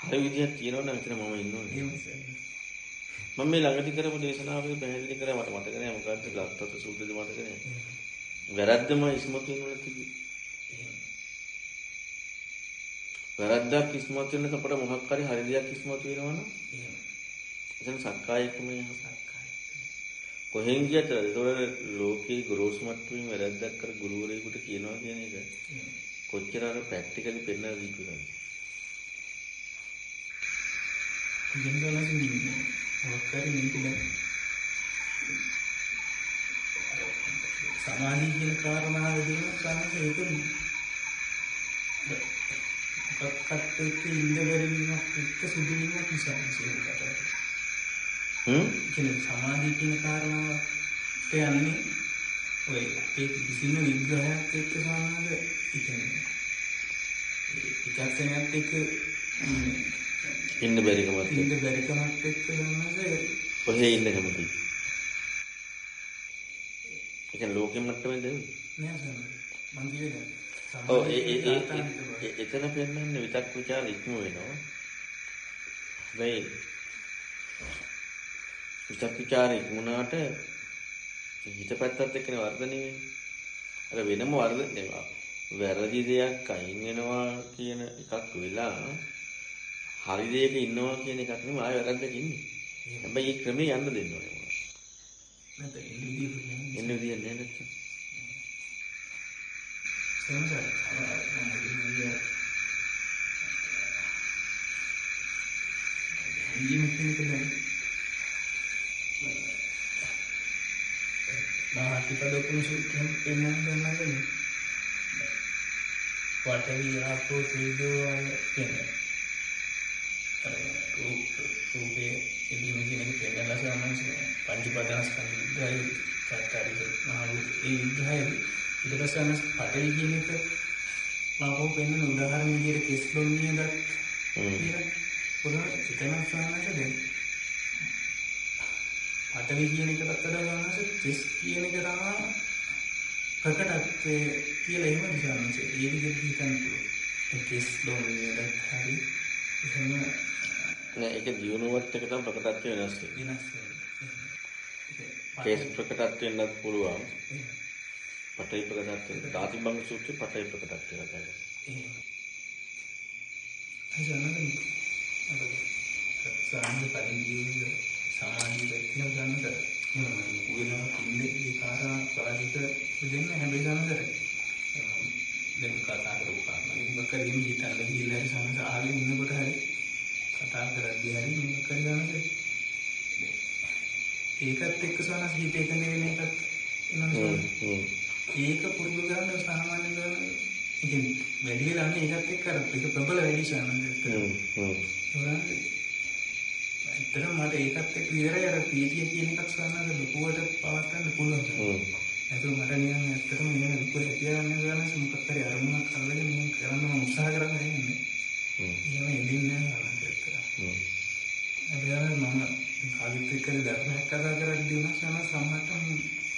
හරි විදියක් තියෙනවා නම් එතන මම ඉන්නෝනේ. මම මේ ළඟදී කරපු දේශනාවේ පැහැදිලි කරා මට මතක නෑ මොකද්ද ලක්තත් සූත්‍රද මතක නෑ. වැරද්දම ඉස්මතු වෙනවා තිබි. වැරද්දක් ඉස්මතු වෙන අපට මොකක් හරි හරි දෙයක් ඉස්මතු වෙනවනම් එහෙම. එතන සක්කායකමේ සක්කාය. කොහෙන් ගියත් ඒතකොට ලෝකේ ගොරෝසු මට්ටමින් වැරද්දක් කර ගුරුවරයෙකුට කියනවා කියන එක. කොච්චර අර ප්‍රැක්ටිකලි පෙන්වලා දීපුවද? ගෙන්දලකින් මොකක් හරි මේක දැන් සමාධිය කියන කාරණාවේදී සාමාන්‍ය ඒක මොකක්වත් එක්ක ඉන්න බැරි වීමක් එක්ක සිදු වීමක් නිසා මේකට. හ්ම්? කියන්නේ සමාධිය කියන කාරණාවට යන්නේ ඔය අපේ කිසිම විග්‍රහයක් එක්ක සාමාන්‍ය කියන්නේ විචක්ෂණයත් එක්ක ඉන්න බැරි කමත් ඉන්න බැරි කමත් එක්ක සාමාන්‍ය ඔහේ ඉන්න කමත් ඒ කියන්නේ ලෝකෙ මට්ටමෙන්ද නෑ සර්. මං කියන්නේ ඔව් ඒ ඒ ඒ එතන පෙන්වන්නේ විතක් ਵਿਚාර ඉක්ම වෙනවා. වෙයි විතක් ਵਿਚාර ඉක්මුණාට හිත පැත්තත් එක්කනේ වර්ධනය වෙන්නේ. අර වෙනම වර්ධන නෙවෙයි. වැරදි දෙයක් අයින් වෙනවා කියන එකක් වෙලා හරි දෙයක ඉන්නවා කියන එකක් නෙමෙයි ආය වැරද්දක ඉන්නේ. හැබැයි ඒ ක්‍රමේ යන්න දෙන්න ඕනේ. නැත්නම් ඉන්දිය කියන්නේ එන්න විදියක් නෑ නැත්නම්. සමහර මාතිපදකුණු සූත්‍රයෙන් පෙන්වන්න දෙන්නානේ. පඨවි ආපෝ තේජෝ ආය කියන්නේ. අර රූප එළිම කියන පෙන්නලා සාමාන්‍ය පංචපදාස්කන්ධ විග්‍රහය චත්තාරි මහලු ඒ විග්‍රහය ඊට පස්සේ අන්න පඨවි කියන එක මාකෝ පෙන්වන උදාහරණ විදිහට කෙස්ලොන්නේ දත් හ්ම්. කියලා පොරා එතන සාමාන්‍ය පඨවි කියන එකට වඩා ගන්නස කෙස් කියන එක තමයි ප්‍රකටත්වය කියලා එහෙම දිශානස ඒ විදිහට හිතන්න පුළුවන්. ඒ කෙස් ලොන්නේ දත් හරි එහෙම නෑ ඒක දියුණුවත් එක තමයි ප්‍රකටත්වය වෙනස් වෙන්නේ. වෙනස් වෙනවා. කේස් ප්‍රකටත් වෙන්නත් පුළුවන්. පටයි ප්‍රකටත් වෙන. ධාතිබංග සූත්‍රයේ පටයි ප්‍රකටත් වෙනවා තමයි. අජනන අර සාමාන්‍ය කලින් සමාජීය වැක්කින ගන්නද? වෙනවා ඉන්නේ ඒ කාරණා ප්‍රාජික දෙන්න හැබැයි ගන්නද දැන් කතා කරපු කාරණා. මොකක් හරි එහෙම හිතන්න ගිහිල්ලා හරි සමහර ආගෙන ඉන්නකොට හරි කතා කරද්දී හරි මොකක් හරි ගන්නද ඒකත් එක්ක සනස් හිත එකඟ වෙන එකත් හ්ම් එනවා හ්ම්. ඒක පුරුදු කරන්න සාමාන්‍ය කරන ඉතින් වැඩි වෙලා නැහැ ඒකත් එක්ක අර ඒක ප්‍රබල වැඩි සාමාන්‍යයෙන්. හ්ම් ඇත්තටම මට ඒකත් එක්ක විතරයි අර පීතිය කියන එකක් සාමාන්‍ය ලොකුවට පවත්වන්න පුළුවන්. නැතුව මට නිකන් ඇත්තටම නිකන් ලොකු හැකියාවක් නැහැ මොකක් හරි අරමුණක් අල්ලගෙන මම කරන්න උත්සාහ නැහැ. හ්ම් එහෙම එදින්නේ නැහැ හ්ම් හැබැයි මම කාලිත් එක්ක ධර්මයක් කතා කරද්දී උනස් යන සම්මත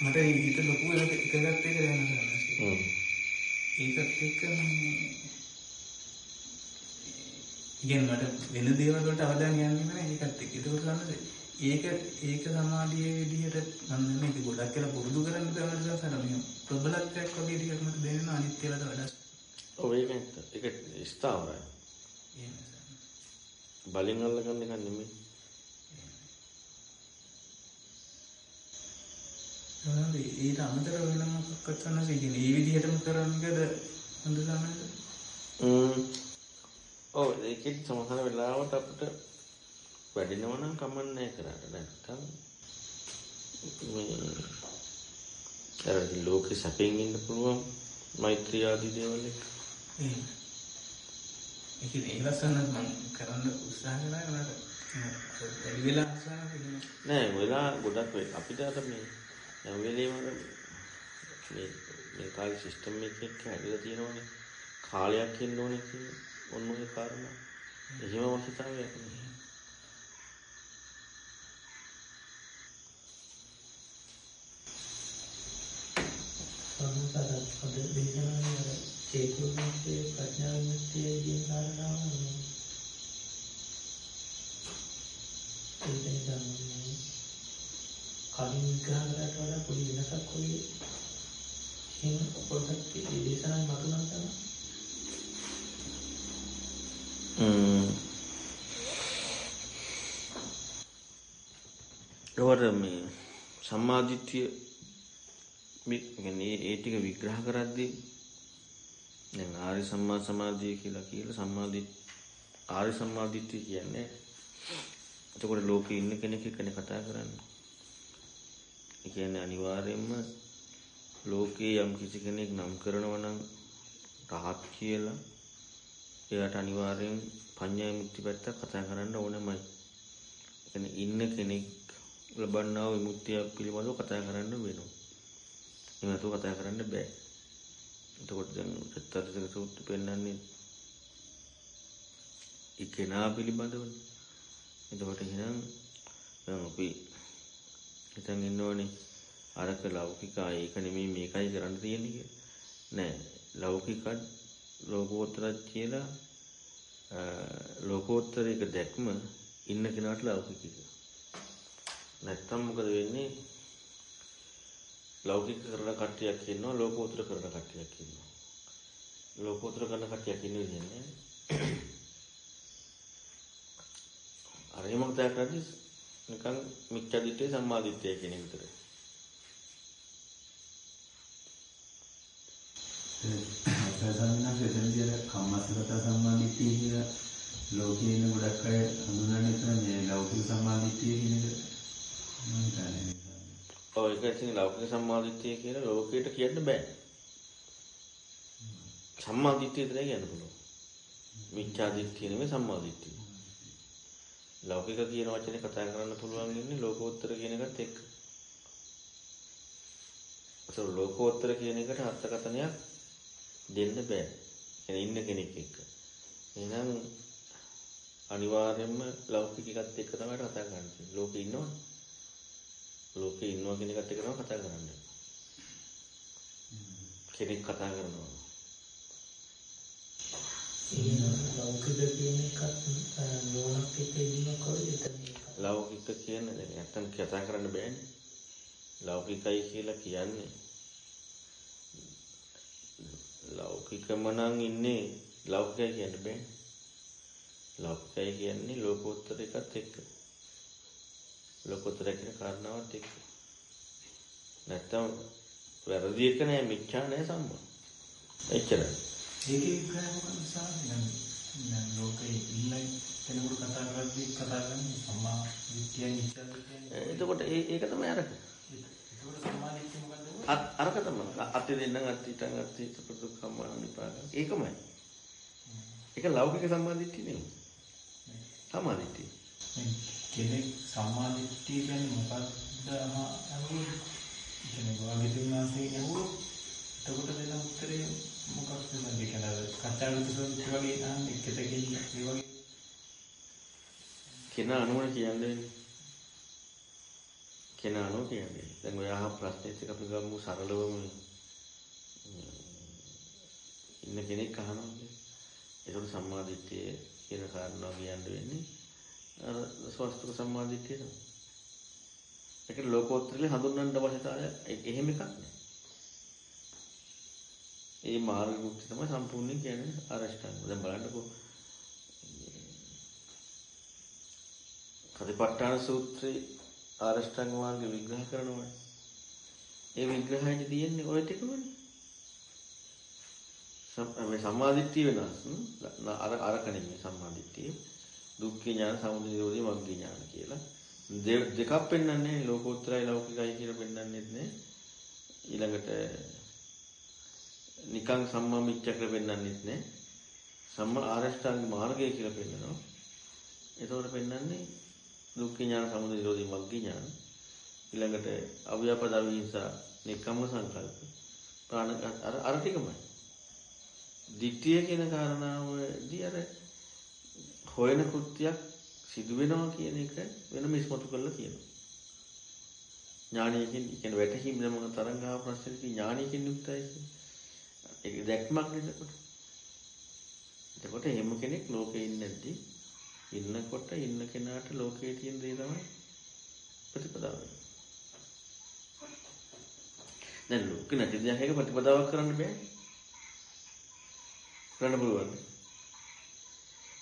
මට හිත ලොකු එකක් එකගත් එක දැනෙනවා. හ්ම් ඒකත් එක්ක ඉගෙන මට වෙන දේවල් වලට අවධානය යන්නේ නැහැ ඒකත් එක්ක. ඒක ගන්නද ඒක ඒක සමාධියේ විදිහට මම මේක ගොඩක් කියලා පුරුදු කරන්න බෑ සර මේ ප්‍රබලත්වයක් වගේ ටිකක් මට දැනෙනවා අනිත් ඒවාට වඩා. ඔව් ඒක. ඒක ස්ථාවරයි. බලින් අල්ලගන්න එක නෙමෙයි. එහෙනම් ඊට අමතරව වෙන මොකක්වත් නැහැ ඉතින් ඒ විදිහටම කරන්නකද හොඳ සමහරවිට හ්ම් ඔව් ඒකෙත් සමහර වෙලාවට අපිට වැඩිනව නම් කමන්නේ කරාට නැත්තම් මේ අර ලෝකෙ සැපෙන් ඉන්න පුළුවන් මෛත්‍රී ආදී දේවල්. එහෙම. ඒක ඒ ලස්සන මම කරන්න උත්සාහ කරා නේද? වැඩි වෙලා උත්සාහ කරනවා. නෑ වෙලා ගොඩක් වෙයි. අපිට අර මේ හැම වෙලේම මේ මේ කාලේ සිස්ටම් එකේ හැදලා තියෙනවනේ. කාලයක් ඉන්න ඕනේ කියන ඔන්න ඔය කාරණා. එහෙම අවශ්‍යතාවයක් නෑ. සම්සාර අද දේශනාවේ අර චේතෝ විමුක්තිය ප්‍රඥා විමුක්තිය කියන කාරණාව මේ ඒක නිසා මේ කලින් විග්‍රහ කරලා වඩා පොඩි වෙනසක් වගේ එහෙම පොඩ්ඩක් ඒ දේශනාවේ මතුනක් තමයි ඒවට මේ සම්මාදිට්ඨිය මේ කියන්නේ ඒ ටික විග්‍රහ කරද්දී දැන් ආර්ය සම්මා සමාධිය කියලා කියලා සම්මාදි ආර්ය සම්මාදිට්ඨිය කියන්නේ එතකොට ලෝකේ ඉන්න කෙනෙක් එක්කනේ කතා කරන්නේ. ඒ කියන්නේ අනිවාර්යයෙන්ම ලෝකේ යම් කිසි කෙනෙක් නම් කරනවා නම් රහත් කියලා එයාට අනිවාර්යෙන් පඤ්ඤා මුක්ති පැත්ත කතා කරන්න ඕනමයි. කියන්නේ ඉන්න කෙනෙක් ලබන්නා වූ විමුක්තිය පිළිබඳව කතා කරන්න වෙනවා. එහෙම නැතුව කතා කරන්න බෑ. එතකොට දැන් චත්තාරිසක සූත්‍රය පෙන්වන්නේ ඉකේනා පිළිබඳවනේ. එතකොට එහෙනම් දැන් අපි හිතන් ඉන්න ඕනේ අරක ලෞකිකයි ඒක නෙමෙයි මේකයි කරන්න තියෙන්නේ කියලා. නෑ ලෞකිකත් ලෝකෝත්තරත් කියලා ලෝකෝත්තර එක දැක්ම ඉන්න කෙනාට ලෞකික. නැත්තම් මොකද වෙන්නේ? ලෞකික කරන කට්ටියක් ඉන්නවා ලෝකෝත්තර කරන කට්ටියක් ඉන්නවා. ලෝකෝත්තර කරන කට්ටියක් ඉන්නේ කියන්නේ අර එහෙම කතා කරද්දි නිකන් මිත්‍යාදිත්‍ය සම්මාදිත්‍ය කියන එක විතරයි. ප්‍රසන්නස එතනදී අර කම්මස්සගත සම්මාදිට්ඨිය කියලා ලෝකයේ ඉන්න ගොඩක් අය හඳුනන්නේ නැත්නම් මේ ලෞකික සම්මාදිට්ඨිය කියන එක මම හිතන්නේ. ඔව් ඒක ඉතින් ලෞකික සම්මාදිට්ඨිය කියලා ලෝකයට කියන්න බෑ. සම්මාදිට්ඨිය විතරයි කියන්න පුළුවන්. මිත්‍යාදිට්ඨිය නෙමෙයි සම්මාදිට්ඨිය. ලෞකික කියන වචනේ කතා කරන්න පුළුවන් ඉන්නේ ලෝකෝත්තර කියන එකත් එක්ක. ඒක ලෝකෝත්තර කියන එකට අර්ථකථනයක් දෙන්න බෑ. ඉන්න කෙනෙක් එක්ක. එහෙනම් අනිවාර්යයෙන්ම ලෞකික එකත් එක්ක තමයි කතා කරන්නේ. ලෝකේ ඉන්නවා. ලෝකේ ඉන්නවා කියන එකත් එක්ක තමයි කතා කරන්නේ. කෙනෙක් කතා කරනවා. ලෞකික කියන එකත් නෝනක් ලෞකික කියන දැන් නැත්තම් කතා කරන්න බෑනේ. ලෞකිකයි කියලා කියන්නේ ලෞකිකම නම් ඉන්නේ ලෞකිකයි කියන්න බෑනේ. ලෞකිකයි කියන්නේ ලෝකෝත්තර එකත් එක්ක. ලෝකෝත්තර කියන කාරණාවත් එක්ක. නැත්තම් වැරදි එක නෑ මිච්ඡා නෑ සම්මා. එච්චරයි. ඒකේ විග්‍රහය සාමාන්‍යයෙන් ලෝකේ ඉන්න කෙනෙකුට කතා කරද්දී කතා කරන්නේ සම්මා නිශ්චය කියන්නේ එතකොට ඒක තමයි අරක. ඒකට සම්මාදිට්ඨිය මොකද්ද? අත් අරක තමයි. අත්ති දෙන්නම් අත්ති ඊටන් අත්ති සුපදුක්ඛම්මාන නිපාක. ඒකමයි. ඒක ලෞකික සම්මාදිට්ඨිය නෙමෙයි. සම්මාදිට්ඨිය. කෙනෙක් සම්මාදිට්ඨිය කියන්නේ මොකක්ද අහුවොත් කියන්නේ භාග්‍යතුන් වහන්සේ අහුවොත් එතකොට දෙන උත්තරේ මොකක්ද මම කියන්නේ කච්චාගත සූත්‍රය වගේ අහන්නේ කෙතකින් ඒ වගේ කෙනා අනුවන කියන්නේ කෙනා අනුව කියන්නේ. දැන් ඔය අහ ප්‍රශ්නෙත් එක අපි ගමු සරලවම ඉන්න කෙනෙක් අහනවා කියන්නේ. ඒකට සම්මාදිට්ඨිය කියන කාරණාව කියන්න වෙන්නේ අර ස්වස්තුක සම්මාදිට්ඨිය තමයි. ඒකට ලෝකෝත්තරලේ හඳුන්වන්න අවශ්‍යතාවය එහෙම එකක් නෑ. ඒ මාර්ග මුක්ති තමයි සම්පූර්ණයෙන් කියන්නේ අරෂ්ඨාංග. දැන් බලන්නකෝ කතිපට්ඨාන සූත්‍රයේ ආරෂ්ඨාංග මාර්ග විග්‍රහ කරනවා. ඒ විග්‍රහයේ තියෙන්නේ ওই ටිකමනේ. සම්මා සම්මාදිට්ඨිය වෙනස්. අර අරක නෙමෙයි සම්මාදිට්ඨිය. දුක්ඛ ඥාන, සමුදය නිරෝධය, මග්ග ඥාන කියලා. දෙකක් පෙන්වන්නේ ලෝකෝත්තරයි ලෞකිකයි කියලා පෙන්වන්නේ නැහැ. ඊළඟට නිකං සම්මා මිච්ඡකර පෙන්වන්නෙත් නැහැ. සම්මා ආරෂ්ඨාංග මාර්ගය කියලා පෙන්වනවා. ඒතකොට පෙන්වන්නේ දුක්ඛ ඥාන සමුදය නිරෝධී මග්ග ඥාන ඊළඟට අව්‍යාපද අවිහිංසා නික්කම්ම සංකල්ප. ප්‍රාණ අර අර ටිකමයි. දිට්ඨිය කියන කාරණාවදී අර හොයන කෘත්‍යයක් සිදු වෙනවා කියන එක වෙනම ඉස්මතු කරලා තියෙනවා. ඥානයකින් කියන්නේ වැටහීම නම් තරංගා ප්‍රශ්නෙට ඥානයකින් යුක්තයි ඒක දැක්මක් නේදකොට. එතකොට එහෙම කෙනෙක් ලෝකේ ඉන්නේ නැද්දී ඉන්නකොට ඉන්න කෙනාට ලෝකයේ තියෙන දේ තමයි ප්‍රතිපදාව. දැන් ලෝකෙ නැති දෙයක් එක ප්‍රතිපදාවක් කරන්න බෑ. කරන්න පුළුවන්.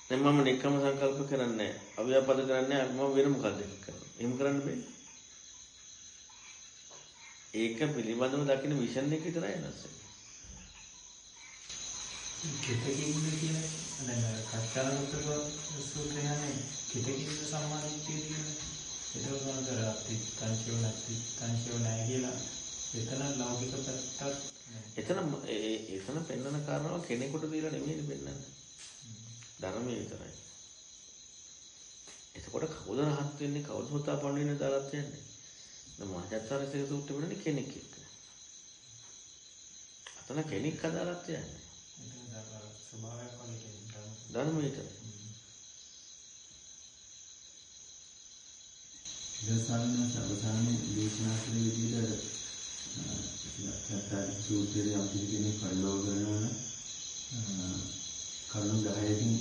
දැන් මම නික්කම සංකල්ප කරන්නේ නැහැ. අව්‍යාපද කරන්නේ නැහැ. මම වෙන මොකක්ද කරන්නේ? එහෙම කරන්න බෑ. ඒක පිළිබඳව දකින්න විෂන් එක විතරයි වෙනස් වෙන්නේ. කෙතකින්ද කියන දැන් කච්චාගත සූත්‍රය යන්නේ කෙතකින්ද සම්මාදිට්ඨිය කියන්නේ ඒක උදාහරණ අත්ති සංචයෝ නැති සංචයෝ නැහැ කියලා එතන ලෞකික පැත්තක් එතන ඒ එතන පෙන්වන කාරණාව කෙනෙකුට දීලා නෙමෙයි පෙන්වන්නේ. ධර්මයේ විතරයි. එතකොට කවුද රහත් වෙන්නේ කවුද සෝතාපන්න වෙන්නේ දාලත් යන්නේ. දැන් මහජත්තරසික සූත්‍රෙ වෙන්නේ කෙනෙක් එක්ක. අතන කෙනෙක් අදාළත් යන්නේ. එතන ධර්ම ස්වභාවයක් වගේ කියන්නේ ධර්මයේ විතරයි. ඉදසන්න සබසන්නේ දේශනා කළ විදිහට සත්‍ය සූත්‍රයේ යම් කෙනෙක් පරිලෝක කරනවා නම් කරුණු 10කින්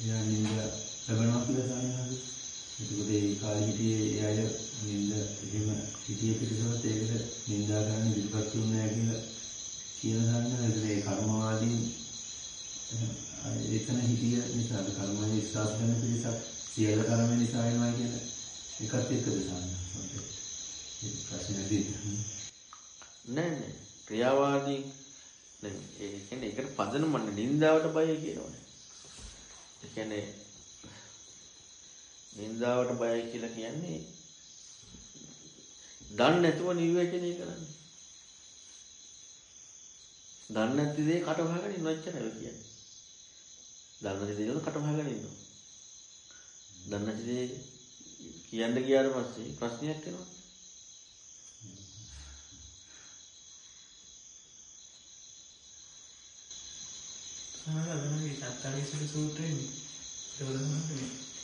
එයා නින්ද ලැබෙනවා කියලා සාමාන්‍යයෙන්. ඒකෝද ඒ කාලේ හිටියේ ඒ අය නින්ද එහෙම හිටියේ පිටසවත් ඒකට නින්දා ගන්න විපත් වුණා කියලා කියන සාමාන්‍යයෙන් ඒ කර්මවාදීන් එතන හිටිය නිසා කර්මයේ විශ්වාස කරන පිරිසක් සියල්ල කර්ම නිසා වෙනවා කියන එකත් එක්කද සාමාන්‍යයෙන්. ඒ ප්‍රශ්නේ නෑ නෑ ක්‍රියාවාදී දැන් ඒ කියන්නේ ඒකට පදනම නින්දාවට බයයි කියනවනේ. ඒ කියන්නේ නින්දාවට බයයි කියලා කියන්නේ දන්නේ නැතුව නිර්වචනය කරන්නේ. දන්නේ නැති දේ කට වහගෙන ඉන්නව එච්චරයි කියන්නේ. දන්නේ නැති දේ වල කට වහගෙන ඉන්නවා. දන්නේ දේ කියන්න ගියාට පස්සේ ප්‍රශ්නයක් එනවා. සාමාන්‍යයෙන් සත්‍යාවේශක සූත්‍රයේ ඒවලම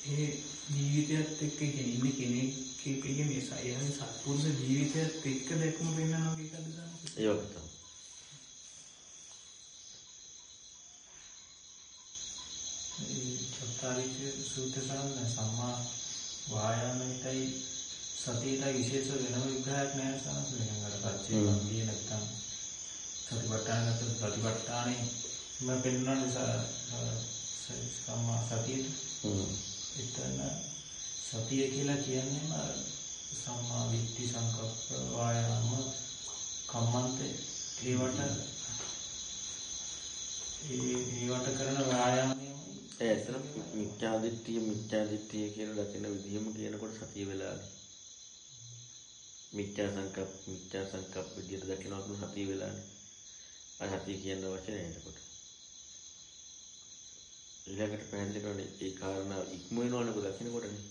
ඒ ජීවිතයත් එක්ක ඉන්නේ කෙනෙක් කියන්නේ මේ සයහන් සත්පුරුෂ ජීවිතයත් එක්ක දැක්ම වෙනවා වගේ එකද ඒ වගේ තමයි. ඒ චත්තාරික සූත්‍ර සාරණ සම්මා වායාමයටයි සතියටයි විශේෂ වෙනම විග්‍රහයක් නැහැ අර පච්චේ හ්ම්. වන්දිය නැත්තම් සතිපට්ඨාන නැත්නම් ප්‍රතිපට්ඨානේ මම පෙන්වන්නේ සම්මා සතිය හ්ම්. එතන සතිය කියලා කියන්නේම සම්මා විත්ති සංකප්ප වායාම කම්මන්ත ඒවට ඒ ඒවට කරන ව්‍යායාමයමයි ඒ ඇත්තටම මිත්‍යා දිට්ඨිය මිත්‍යා දිට්ඨිය කියලා දකින විදිහම කියනකොට සතිය වෙලාදී. මිත්‍යා සංකප්ප මිත්‍යා සංකප්ප විදියට දකිනවා කියන සතිය වෙලානේ. අර සතිය කියන වචනේ එතකොට. ඊළඟට පැහැදිලි කරන්නේ ඒ කාරණා ඉක්ම වෙනවනේ ඔබ දකින්නකොටනේ.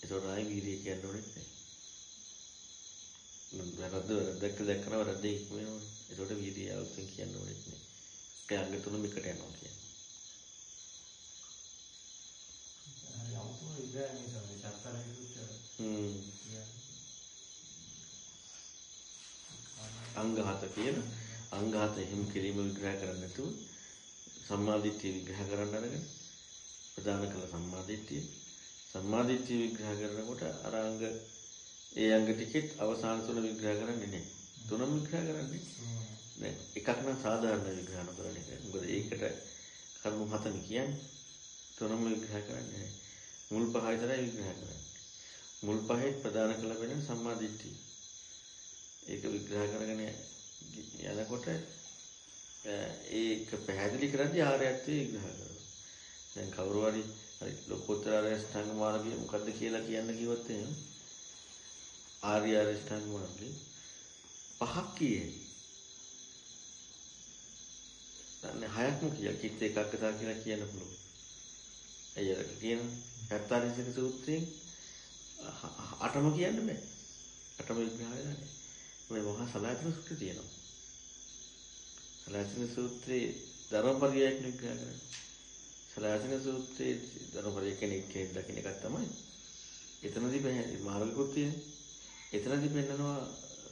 ඒතකොට ආයි වීර්යය කියන්න ඕනේ නැහැ. වැරද්ද වැරද්දක් දැක්කම වැරද්ද ඉක්ම වෙනවනේ. ඒතකොට වීර්යය අලුතෙන් කියන්න ඕනේ නැහැ. ඒ අංග තුනම එකට යනවා කියන්නේ. හරි අමුතුම විග්‍රහයක් මේ සමේ චත්තර විරුද්ධ හ්ම්. අංග හත කියන අංග හත එහෙම කිරීම විග්‍රහ කරන්නේ නැතුව සම්මාදිට්ඨිය විග්‍රහ කරන්න අරගෙන ප්‍රධාන කළ සම්මාදිට්ඨිය සම්මාදිට්ඨිය විග්‍රහ කරනකොට අර අංග ඒ අංග ටිකෙත් අවසාන තුන විග්‍රහ කරන්නේ නැහැ. තුනම විග්‍රහ කරන්නේ දැන් එකක් නම් සාධාරණ විග්‍රහ නොකරන එක. මොකද ඒකට කරුණු හතනේ කියන්නේ. තුනම විග්‍රහ කරන්නේ නැහැ. මුල් පහ විතරයි විග්‍රහ කරන්නේ. මුල් පහේ ප්‍රධාන කළ වෙන සම්මාදිට්ඨිය. ඒක විග්‍රහ කරගෙන යනකොට ඒක පැහැදිලි කරද්දී ආර්යත්වයේ විග්‍රහ කරනවා. දැන් කවුරු හරි හරි ලෝකෝත්තර ආර්ය ශ්‍රාංග මාර්ගය මොකද්ද කියලා කියන්න කිව්වොත් එහෙනම් ආර්ය ආර්ය ශ්‍රාංග මාර්ගය පහක් කියේ. දැන් හයක්ම කිය කිත් එකක් කතා කියලා කියන්න පුළුවන්. එයක කියන හත්තාරිසික සූත්‍රයෙන් අටම කියන්න බෑ. අටම විග්‍රහ වෙලා නැහැ. මේ මහා සලායතන සූත්‍රය තියෙනවා. සලායතන සූත්‍රයේ ධර්මපරියයක් විග්‍රහ කරනවා. සලායතන සූත්‍රයේ ධර්මපරිය කෙනෙක් කෙනෙක් දකින්න එකක් තමයි. එතනදී පැහැදිලි මාර්ගකුත් තියෙනවා. එතනදී පෙන්නනවා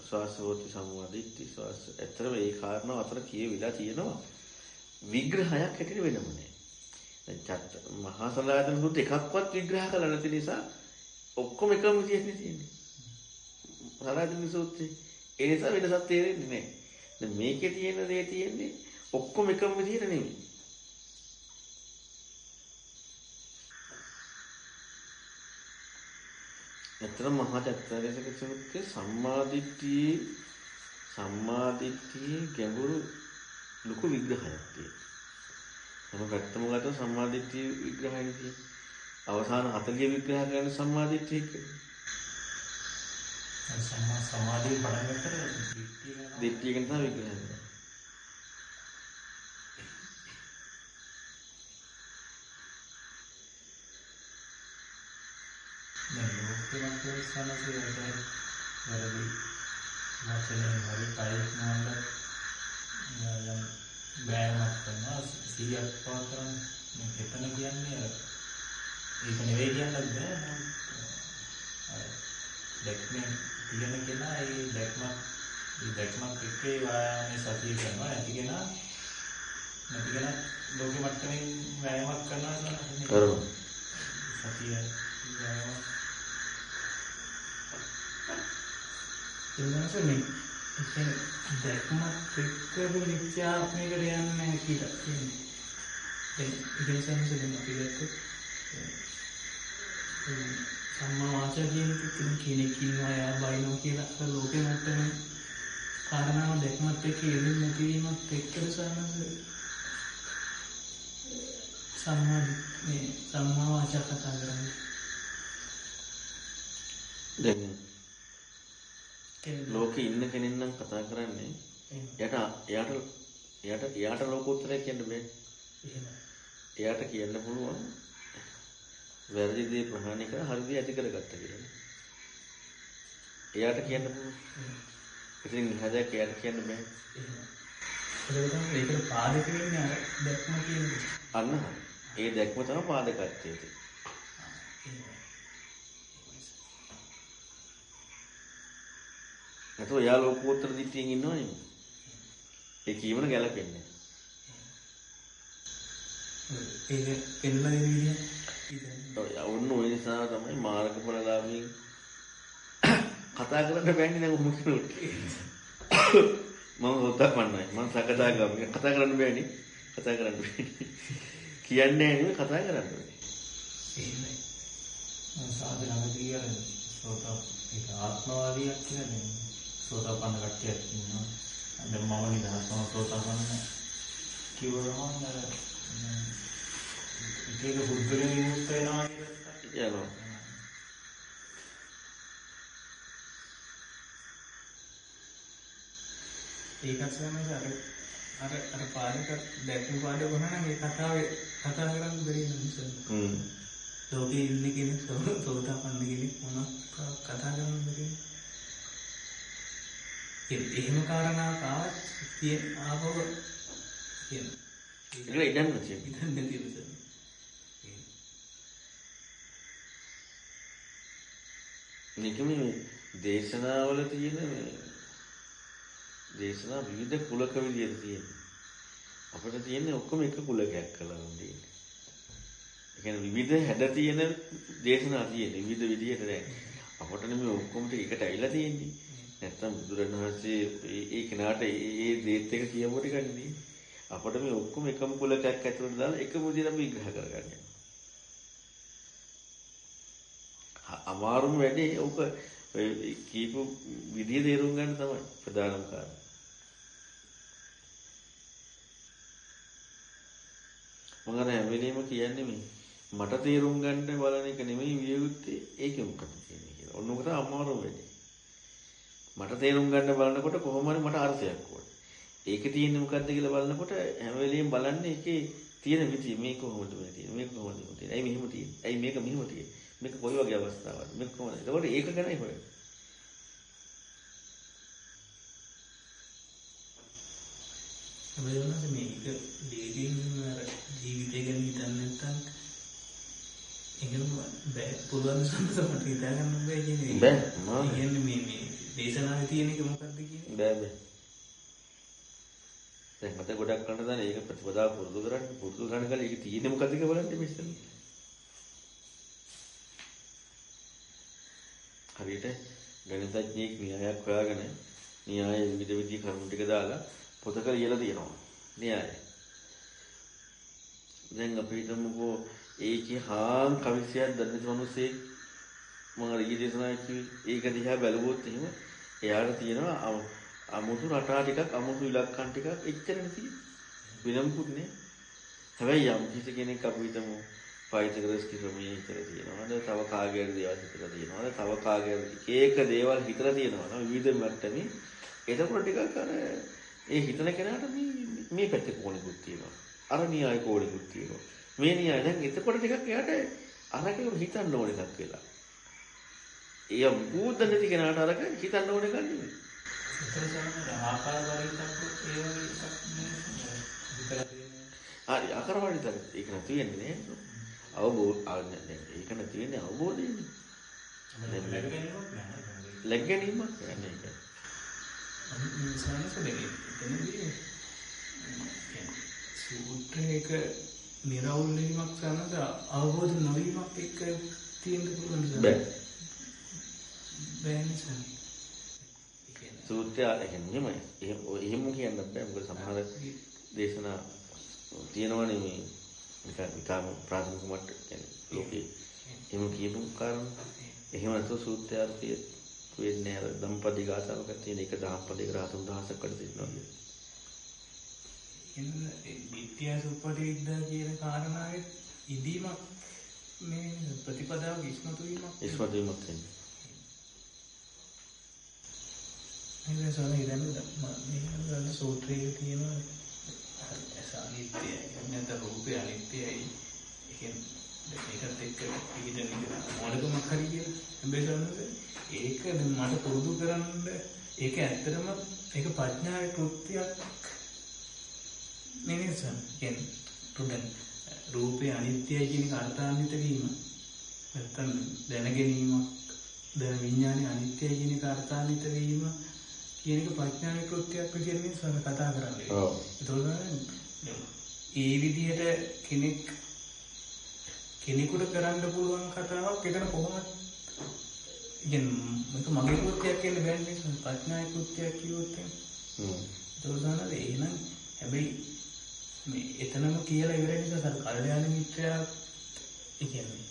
ස්වාසවෝති සම්වාදිට්ඨි ස්වාස. ඇත්තටම ඒ කාරණාව අතර කියවිලා තියෙනවා. විග්‍රහයක් හැටියට වෙනම නෑ. දැන් චත්ත මහා සලායතන සූත්‍ර එකක්වත් විග්‍රහ කරලා නැති නිසා ඔක්කොම එකම විදිහට තියෙන්නේ. සලායතන සූත්‍රේ ඒ නිසා වෙනසක් තේරෙන්නේ නැහැ. දැන් මේකේ තියෙන දේ තියෙන්නේ ඔක්කොම එකම විදිහට නෙමෙයි. ඇත්තටම මහා චත්තාරීසක සූත්‍රයේ සම්මාදිට්ඨියේ සම්මාදිට්ඨියේ ගැඹුරු ලොකු විග්‍රහයක් තියෙනවා. හැම පැත්තම ගත්තොත් සම්මාදිට්ඨිය විග්‍රහයනේ තියෙන්නේ. අවසාන 40 විග්‍රහ කරන සම්මාදිට්ඨිය කියන්නේ. සම්මා සමාධිය පටන් ගන්නකොට දිට්ඨිය ගැන දිට්ඨිය ගැන තමයි විග්‍රහ කරන්නේ. දැන් ලෝකේ මතේ සනසේ වැඩ වැරදි වචනේ හරි කයිස් නෝන්ද යම් බෑමක් කරනවා. සියයක් පවතරන මේ එතන කියන්නේ අර ඒක නෙවෙයි කියන්නත් බෑ. නම් දැක්මෙන් තියෙන කෙනා ඒ දැක්මක් ඒ දැක්මක් එක්කේ වායාමයේ සතිය කරනවා. නැති කෙනා නැති කෙනා ලෝකෙ මට්ටමින් වෑයමක් කරනවා නේද කරනවා. සතිය වෑයමක්. එන්නස මේ ඉතින් දැක්මත් එක්ක විචාරණයකට යන්නේ නැහැ කියලා කියන්නේ. දැන් ඉතින් සංසදෙන් අපි ගත්තොත් සම්මා වාචා කියන එකකින් කෙනෙක් ඉන්නවා එයා බයිනෝ කියලා අර ලෝකෙ මට්ටමේ කාරණාව දැක්මත් එක්ක යෙදෙන්නේ නැතිවීමත් එක්කද සානස සම්මා මේ සම්මා වාචා කතා කරන්නේ. දැන් කෙනෙක් ලෝකේ ඉන්න කෙනෙක් නම් කතා කරන්නේ එහෙම එයාට එයාට එයාට එයාට ලෝකෝත්තරය කියන්න බෑ. එයාට කියන්න පුළුවන් වැරදි දේ ප්‍රහාණය කර හරි දේ ඇති කරගත්ත කියලා. එයාට කියන්න පුළුවන්. ඉතින් හදයක් එයාට කියන්න බෑ. එහෙම ඒක තමයි ඒකට පාදක වෙන්නේ අර දැක්ම කියන්නේ. අන්න. ඒ දැක්ම තමයි පාදකත්වයේ. නැතුව එයා ලෝකෝත්තර දිට්ඨියෙන් ඉන්නව නෙමෙයි. ඒ කීවන ගැලපෙන්නේ. ඒක පෙන්වන විදිය ඔය ඔන්න ඔය නිසා තමයි මාර්ගඵලලාභීන් කතා කරන්න බෑනේ දැන් ඔහොම කෙනෙකුට. මම හොතපන්නයි. මම සකදාගාමී. කතා කරන්න බෑනේ. කතා කරන්න බෑනේ. කියන්නේ නෙමෙයි කතා කරන්න බෑ. එහෙමයි. සෝත ඒක ආත්මවාදියක් කියන්නේ සෝතාපන්න කට්ටියක් ඉන්නවා. දැන් මම නිදහස්ම සෝතාපන්න කිව්වම අර ඒක බුද්ධලේ විමුක්ත වෙනවා කියලා. ඒකත් සමහර අර අර අර පාඩක දැක්කු පාඩේ වුණා නම් මේ කතාවේ කතා කරන්න බැරි නිසා. හ්ම්. ලෝකේ ඉන්න කෙනෙක් සෝතාපන්න කෙනෙක් මොනවා කතා කරන්න බැරි. ඒ- එහෙම කාරණාවක් ආවත් තියෙන ආවව කියන ඒක ඉඩන්න තියෙන. ඉතින් නැති නිසා මේක මේ දේශනාවල තියෙන මේ දේශනා විවිධ කුලක විදියට තියෙන. අපිට තියෙන්නේ ඔක්කොම එක කුලකයක් කළා වුණේ. ඒ කියන්නේ විවිධ හැඩ තියෙන දේශනා තියෙන විවිධ විදියට දැන් අපට නෙමෙයි ඔක්කොම ටික එකට ඇවිල්ලා තියෙන්නේ. නැත්තම් බුදුරණවහන්සේ ඒ ඒ කෙනාට ඒ ඒ දේත් එක කියවුව ටික නෙමෙයි. අපට මේ ඔක්කොම එකම කුලකයක් ඇතුළට දාලා එකම විදියට අපි විග්‍රහ කරගන්න. අ- අමාරුම වැඩේ ඕක ඔය කීප විදිය තේරුම් ගන්න තමයි ප්‍රධානම කාරණා. මම අර හැම වෙලේම කියන්නේ මේ මට තේරුම් ගන්න බලන එක නෙමෙයි විය යුත්තේ ඒකේ මොකද කියන්නේ කියලා. ඔන්න ඔක තමයි අමාරුම වැඩේ. මට තේරුම් ගන්න බලනකොට කොහොම හරි මට අර්ථයක් ඕනේ. ඒකේ තියෙන්නේ මොකද්ද කියලා බලනකොට හැම වෙලෙම බලන්නේ ඒකේ තියෙන විදිය. මේක කොහොමද මේ තියෙන්නේ? මේක කොහොමද මේ තියෙන්නේ? ඇයි මෙහෙම තියෙන්නේ? ඇයි මේක මෙහෙම තියෙන්නේ? මේක කොයි වගේ අවස්ථාවක්ද? මේක කොහොමද? එතකොට ඒක ගැනයි හොයන්නේ. හැබැයි වුණාට මේක අර ජීවිතය ගැන හිතන්න නැත්නම් ඒකම බෑ. පුළුවන් සම්සමට හිතා ගන්න බෑ කියන්නේ බෑ, මා. ඒ කියන්නේ මේ මේ දේශනාවේ තියෙන එක මොකක්ද කියන්නේ? බෑ බෑ. දැන් මට ගොඩක් කන්න දාන ඒක ප්‍රතිපදාව පුරුදු කරන්න පුරුදු කරන්න කල ඒක තියෙන්නේ මොකද්ද කියලා බලන්න මේ ඉස්සෙල්ලා හරියට ගණිතඥයෙක් න්‍යායක් හොයාගෙන න්‍යාය විවිධ විදිහේ කරුණු ටික දාලා පොතක ලියලා තියෙනවා. න්‍යාය දැන් අපි හිතමුකෝ ඒකේ හාම් කවිසියක් දන්නේ මිනිස්සේ මම ඊයේ දේශනා කිව්වේ ඒක දිහා බැලුවොත් එහෙම එයාට තියෙනවා අම- අමුතු රටා ටිකක් අමුතු ඉලක්කම් ටිකක් එච්චරනේ තියෙන්නේ. වෙනම්කුත් නේ. හැබැයි යම් කිසි කෙනෙක් අපි හිතමු පයිතගරස් කිරමයේ හිතලා තියෙනවාද තව කාගේ හරි දේවල් හිතලා තියෙනවාද තව කාගේ හරි එක එක දේවල් හිතලා තියෙනවා නම් විවිධ මට්ටමේ එතකොට ටිකක් අර ඒ හිතන කෙනාට මේ මේ පැත්තේ කෝණිකුත් තියෙනවා. අර න්‍යාය කෝණිකුත් තියෙනවා. මේ න්‍යාය දැන් එතකොට ටිකක් එයාට අරකේ හිතන්න ඕන එකක් වෙලා. ඒ බුද්ධ නැති කෙනාට අරක හිතන්න ඕන එකක් නෙමෙයි. හරි අකරවඩිතර ඒක නැති වෙන්නේ නෑ අවබෝධ ඒක නැති වෙන්නේ අවබෝධයෙන්නේ ලැබ ගැනීමක් නැහැ ලැග් ගැනීමක් කියන්නේ ඒක. සූත්‍රයක නිරවුල් වීමක් සමග අවබෝධ නොවීමක් එක්ක තියෙන්න පුළුවන් බෑ බෑ නිසා සූත්‍රය එහෙම එහෙම කියන්න බෑ. මොකද සමහර දේශනා තියෙනවනේ මේ නිකන් ප්‍රාථමික මට්ට කියන්නේ ලෝකේ එහෙම කියපු කාරණා. එහෙම නැතුව සූත්‍රාර්ථය වෙන්නේ අර දම්පදි ගාථාවක තියෙන එක දහම්පදයක රහතුන් දහසක් වැඩ තියෙනවා එන්න විද්‍යා සුප්පටිවිද්‍යා කියන කාරණාවේ ඉදීමක් මේ ප්‍රතිපදාව ඉස්මතු වීමක් ඉස්මතු වීමක් වෙන්නේ නේද සෝන ඉතින් මේ ගන්න සූත්‍රයේ තියෙන අනිත්‍යයි නැත්නම් රූපය අනිත්‍යයි ඒකෙන් ඒකත් එක්ක පිළිදෙන මොඩකමක් හරි කියලා හැබැයි සෝනස ඒක දැන් මට පුරුදු කරන්න ඒක ඇත්තටම ඒක ප්‍රඥාවේ කෘත්‍යයක් නෙවෙයි සන් කියන්නේ තුඩන් රූපේ අනිත්‍යයි කියන එක අර්ථාන්විත වීම නැත්තම් දැනගැනීමක් දැන විඥානේ අනිත්‍යයි කියන එක අර්ථාන්විත වීම කියන එක ප්‍රඥාවේ කෘත්‍යයක් විදිහට මේ සම කතා කරන්නේ. ඔව්. ඒ විදිහට කෙනෙක් කෙනෙකුට කරන්න පුළුවන් කතාවක් එතන කොහොමද? කියන්නේ මේක මගේ කෘත්‍යයක් කියලා බෑනේ ප්‍රඥාවේ කෘත්‍යයක් එහෙනම් හ්ම්. දොරදානද එහෙනම් හැබැයි මේ එතනම කියලා ඉවර නිසා සර කල්යාණ මිත්‍රයා කියන්නේ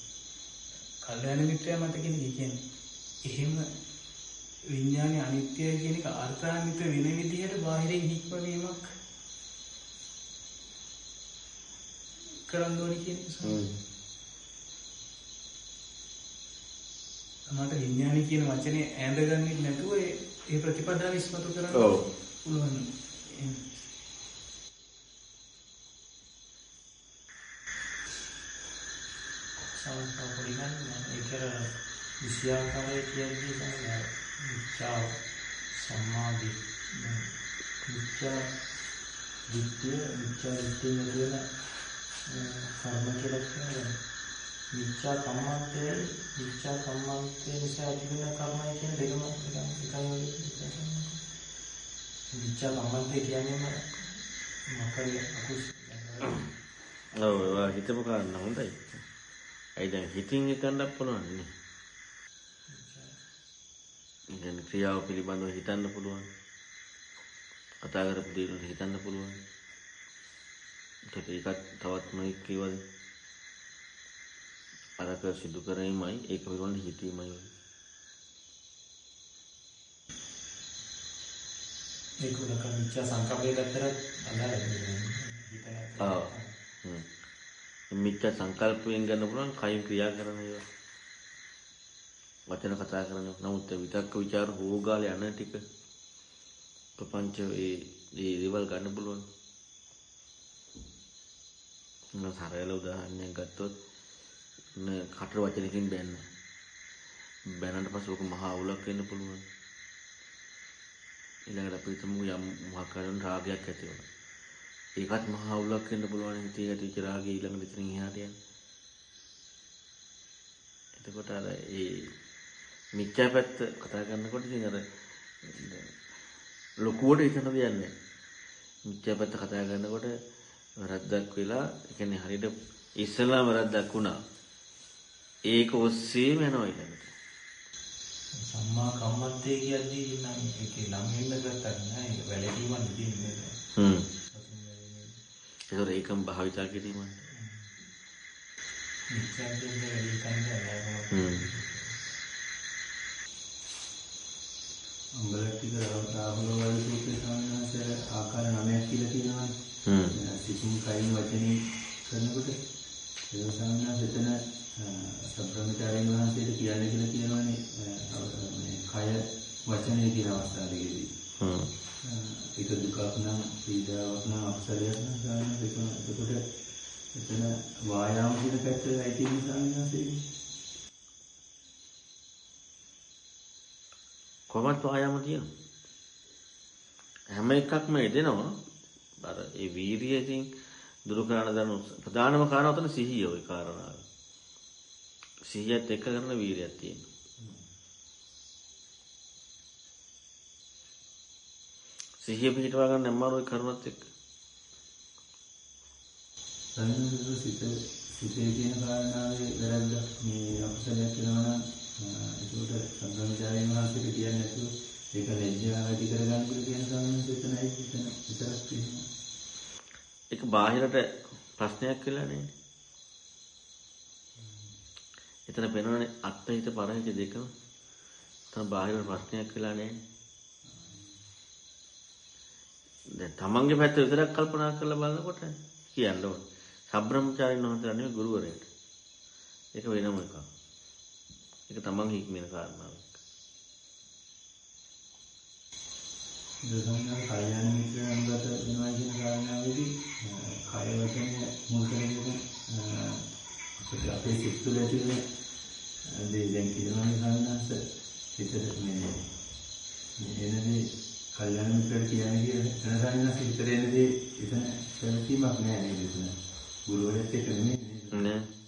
කල්යාණ මිත්‍රයා මත කියන්නේ කියන්නේ එහෙම විඥානේ අනිත්‍යයි කියන එක අර්ථාන්විත වෙන විදිහට බාහිරින් හික්මවීමක් කරන්න ඕනේ කියන නිසා හ්ම් මට විඥානේ කියන වචනේ ඈඳගන්නේ නැතුව ඒ ප්‍රතිපදාව ඉස්මතු කරන්න ඔව්. පුළුවන් එහෙම. සමහර පොඩි ගන්න ඒක අර විෂයාකාරයේ කියන්නේ තමයි මිච්ඡා සම්මාදි මිච්ඡා දිට්ඨිය මිච්ඡා දිට්ඨිය කියන කර්ම කියලා කියන්නේ මිච්ඡා කම්මන්තේ මිච්ඡා කම්මන්තේ නිසා ඇතිවෙන කර්මය කියන දෙකම එකයි මිච්ඡා කම්මන්තේ කියන්නේ මොකද අකුස් ඔව් ඒවා හිතපු කාරණා හොඳයි. ඇයි දැන් හිතින් හිතන්නත් පුළුවන් නේ. ඉතින් ක්‍රියාව පිළිබඳව හිතන්න පුළුවන්. කතා කරපු දේ වලට හිතන්න පුළුවන්. ඒකට ඒකත් තවත් මොකක් කියවද? අරක සිදු කරේමයි ඒක පිළිබඳව හිතීමයි. ඒක උනක මිච්ඡා සංකල්පයේ පැත්තට අදාළයි ආ. හ්ම්. මිත්‍යා සංකල්පයෙන් ගන්න පුළුවන් කයින් ක්‍රියා කරන ඒවා. වචන කතා කරන නමුත් විතක්ක ਵਿਚාර හොගාල යන ටික ප්‍රපංච ඒ ඒ දේවල් ගන්න පුළුවන්. මම සරල උදාහරණයක් ගත්තොත් න කට වචනකින් බැන්න. බැනනට පස්සේ ඔක මහා අවුලක් වෙන්න පුළුවන්. ඊළඟට අපි හිතමු යම් මොකක් කරන රාගයක් ඇති වෙනවා. ඒකත් මහා අවුලක් වෙන්න පුළුවන් හිතේ ඇතිවෙච්ච රාගය ඊළඟට ඉතින් එහාට යන. එතකොට අර ඒ මිත්‍යා පැත්ත කතා කරනකොට ඉතින් අර ලොකුවට හිතන දෙයක් නැහැ. මිත්‍යා පැත්ත කතා කරනකොට වැරද්දක් වෙලා ඒ කියන්නේ හරියට ඉස්සෙල්ලාම වැරද්දක් වුණා. ඒක ඔස්සේම යනවා ඊළඟට. සම්මා කම්මන්තේ කියද්දී නම් ඒකේ ලම් වෙන්න ගත්තත් නෑ ඒක වැළකීමක් නෙදෙන්නේ හ්ම්. ඒතකොට ඒකම භාවිතා කිරීමයි. මිච්ඡා කියන්නේ වැඩි කන්නේ හ්ම්. අම්බලටික රාහුල වගේ සූත්‍රයේ සාමාන්‍යයෙන් ආකාර 9ක් කියලා තියෙනවානේ. හ්ම්. සිතින් කයින් වචනේ කරනකොට ඒ සාමාන්‍යයෙන් එතන සබ්‍රමචාරීන් වහන්සේට කියන්නේ කියලා කියනවානේ මේ කය වචනේ කියන අවස්ථාව දෙකේදී. හ්ම්. ඒක දුකක් නම් පීඩාවක් නම් අපසරයක් නම් සාමාන්‍යයෙන් ඒක එතකොට එතන වායාම කියන පැත්තයි තියෙන සාමාන්‍යයෙන් කොමත් වායාම තියෙනවා. හැම එකක්ම එදෙනවා. අර ඒ වීරිය ඉතින් දුරු කරන දන ප්‍රධානම කාරණා උතන සිහිය ওই කාරණාව. සිහියත් එක්ක කරන වීරියක් තියෙනවා. සිහිය පිටව ගන්න අමාරුයි කරුණත් එක්ක. සංයෝග සිත සිතේ තියෙන කාරණාවේ වැරද්දක් මේ අපසලයක් වෙනවා නම් ඒකට සංග්‍රහචාර්යන් වහන්සේට කියන්නේ නැතුව ඒක ලැජ්ජාව ඇති කරගන්න කියලා කියන සාමාන්‍ය චේතනයි චේතන විතරක් තියෙනවා. ඒක බාහිරට ප්‍රශ්නයක් වෙලා නේ. එතන පෙන්වන්නේ අත්හිත පරහිත දෙකම. තම බාහිර ප්‍රශ්නයක් වෙලා නේ. දැන් තමන්ගේ පැත්ත විතරක් කල්පනා කරලා බලනකොට කියන්න ඕන. සබ්‍රහ්මචාරින් වහන්සේලා නෙවෙයි ගුරුවරයාට. ඒක වෙනම එකක්. ඒක තමන් හික්මෙන කාරණාවක්. දසමන කල්යාණ මිත්‍රයන් ගත වෙනවා කියන කාරණාවේදී කය වචන මුල් කරගෙන අපිට අපේ සිත් තුළ තියෙන දේ දැන් කියනවා සාමාන්‍යස හිතට මේ එනදී කල්යාණ මිත්‍රට කියන්නේ කියන සාමාන්‍යස හිතට එනදී එතන පැවතීමක් නෑ නේද? එතන. ගුරුවරයෙක් එක්ක නෙමෙයි නෑ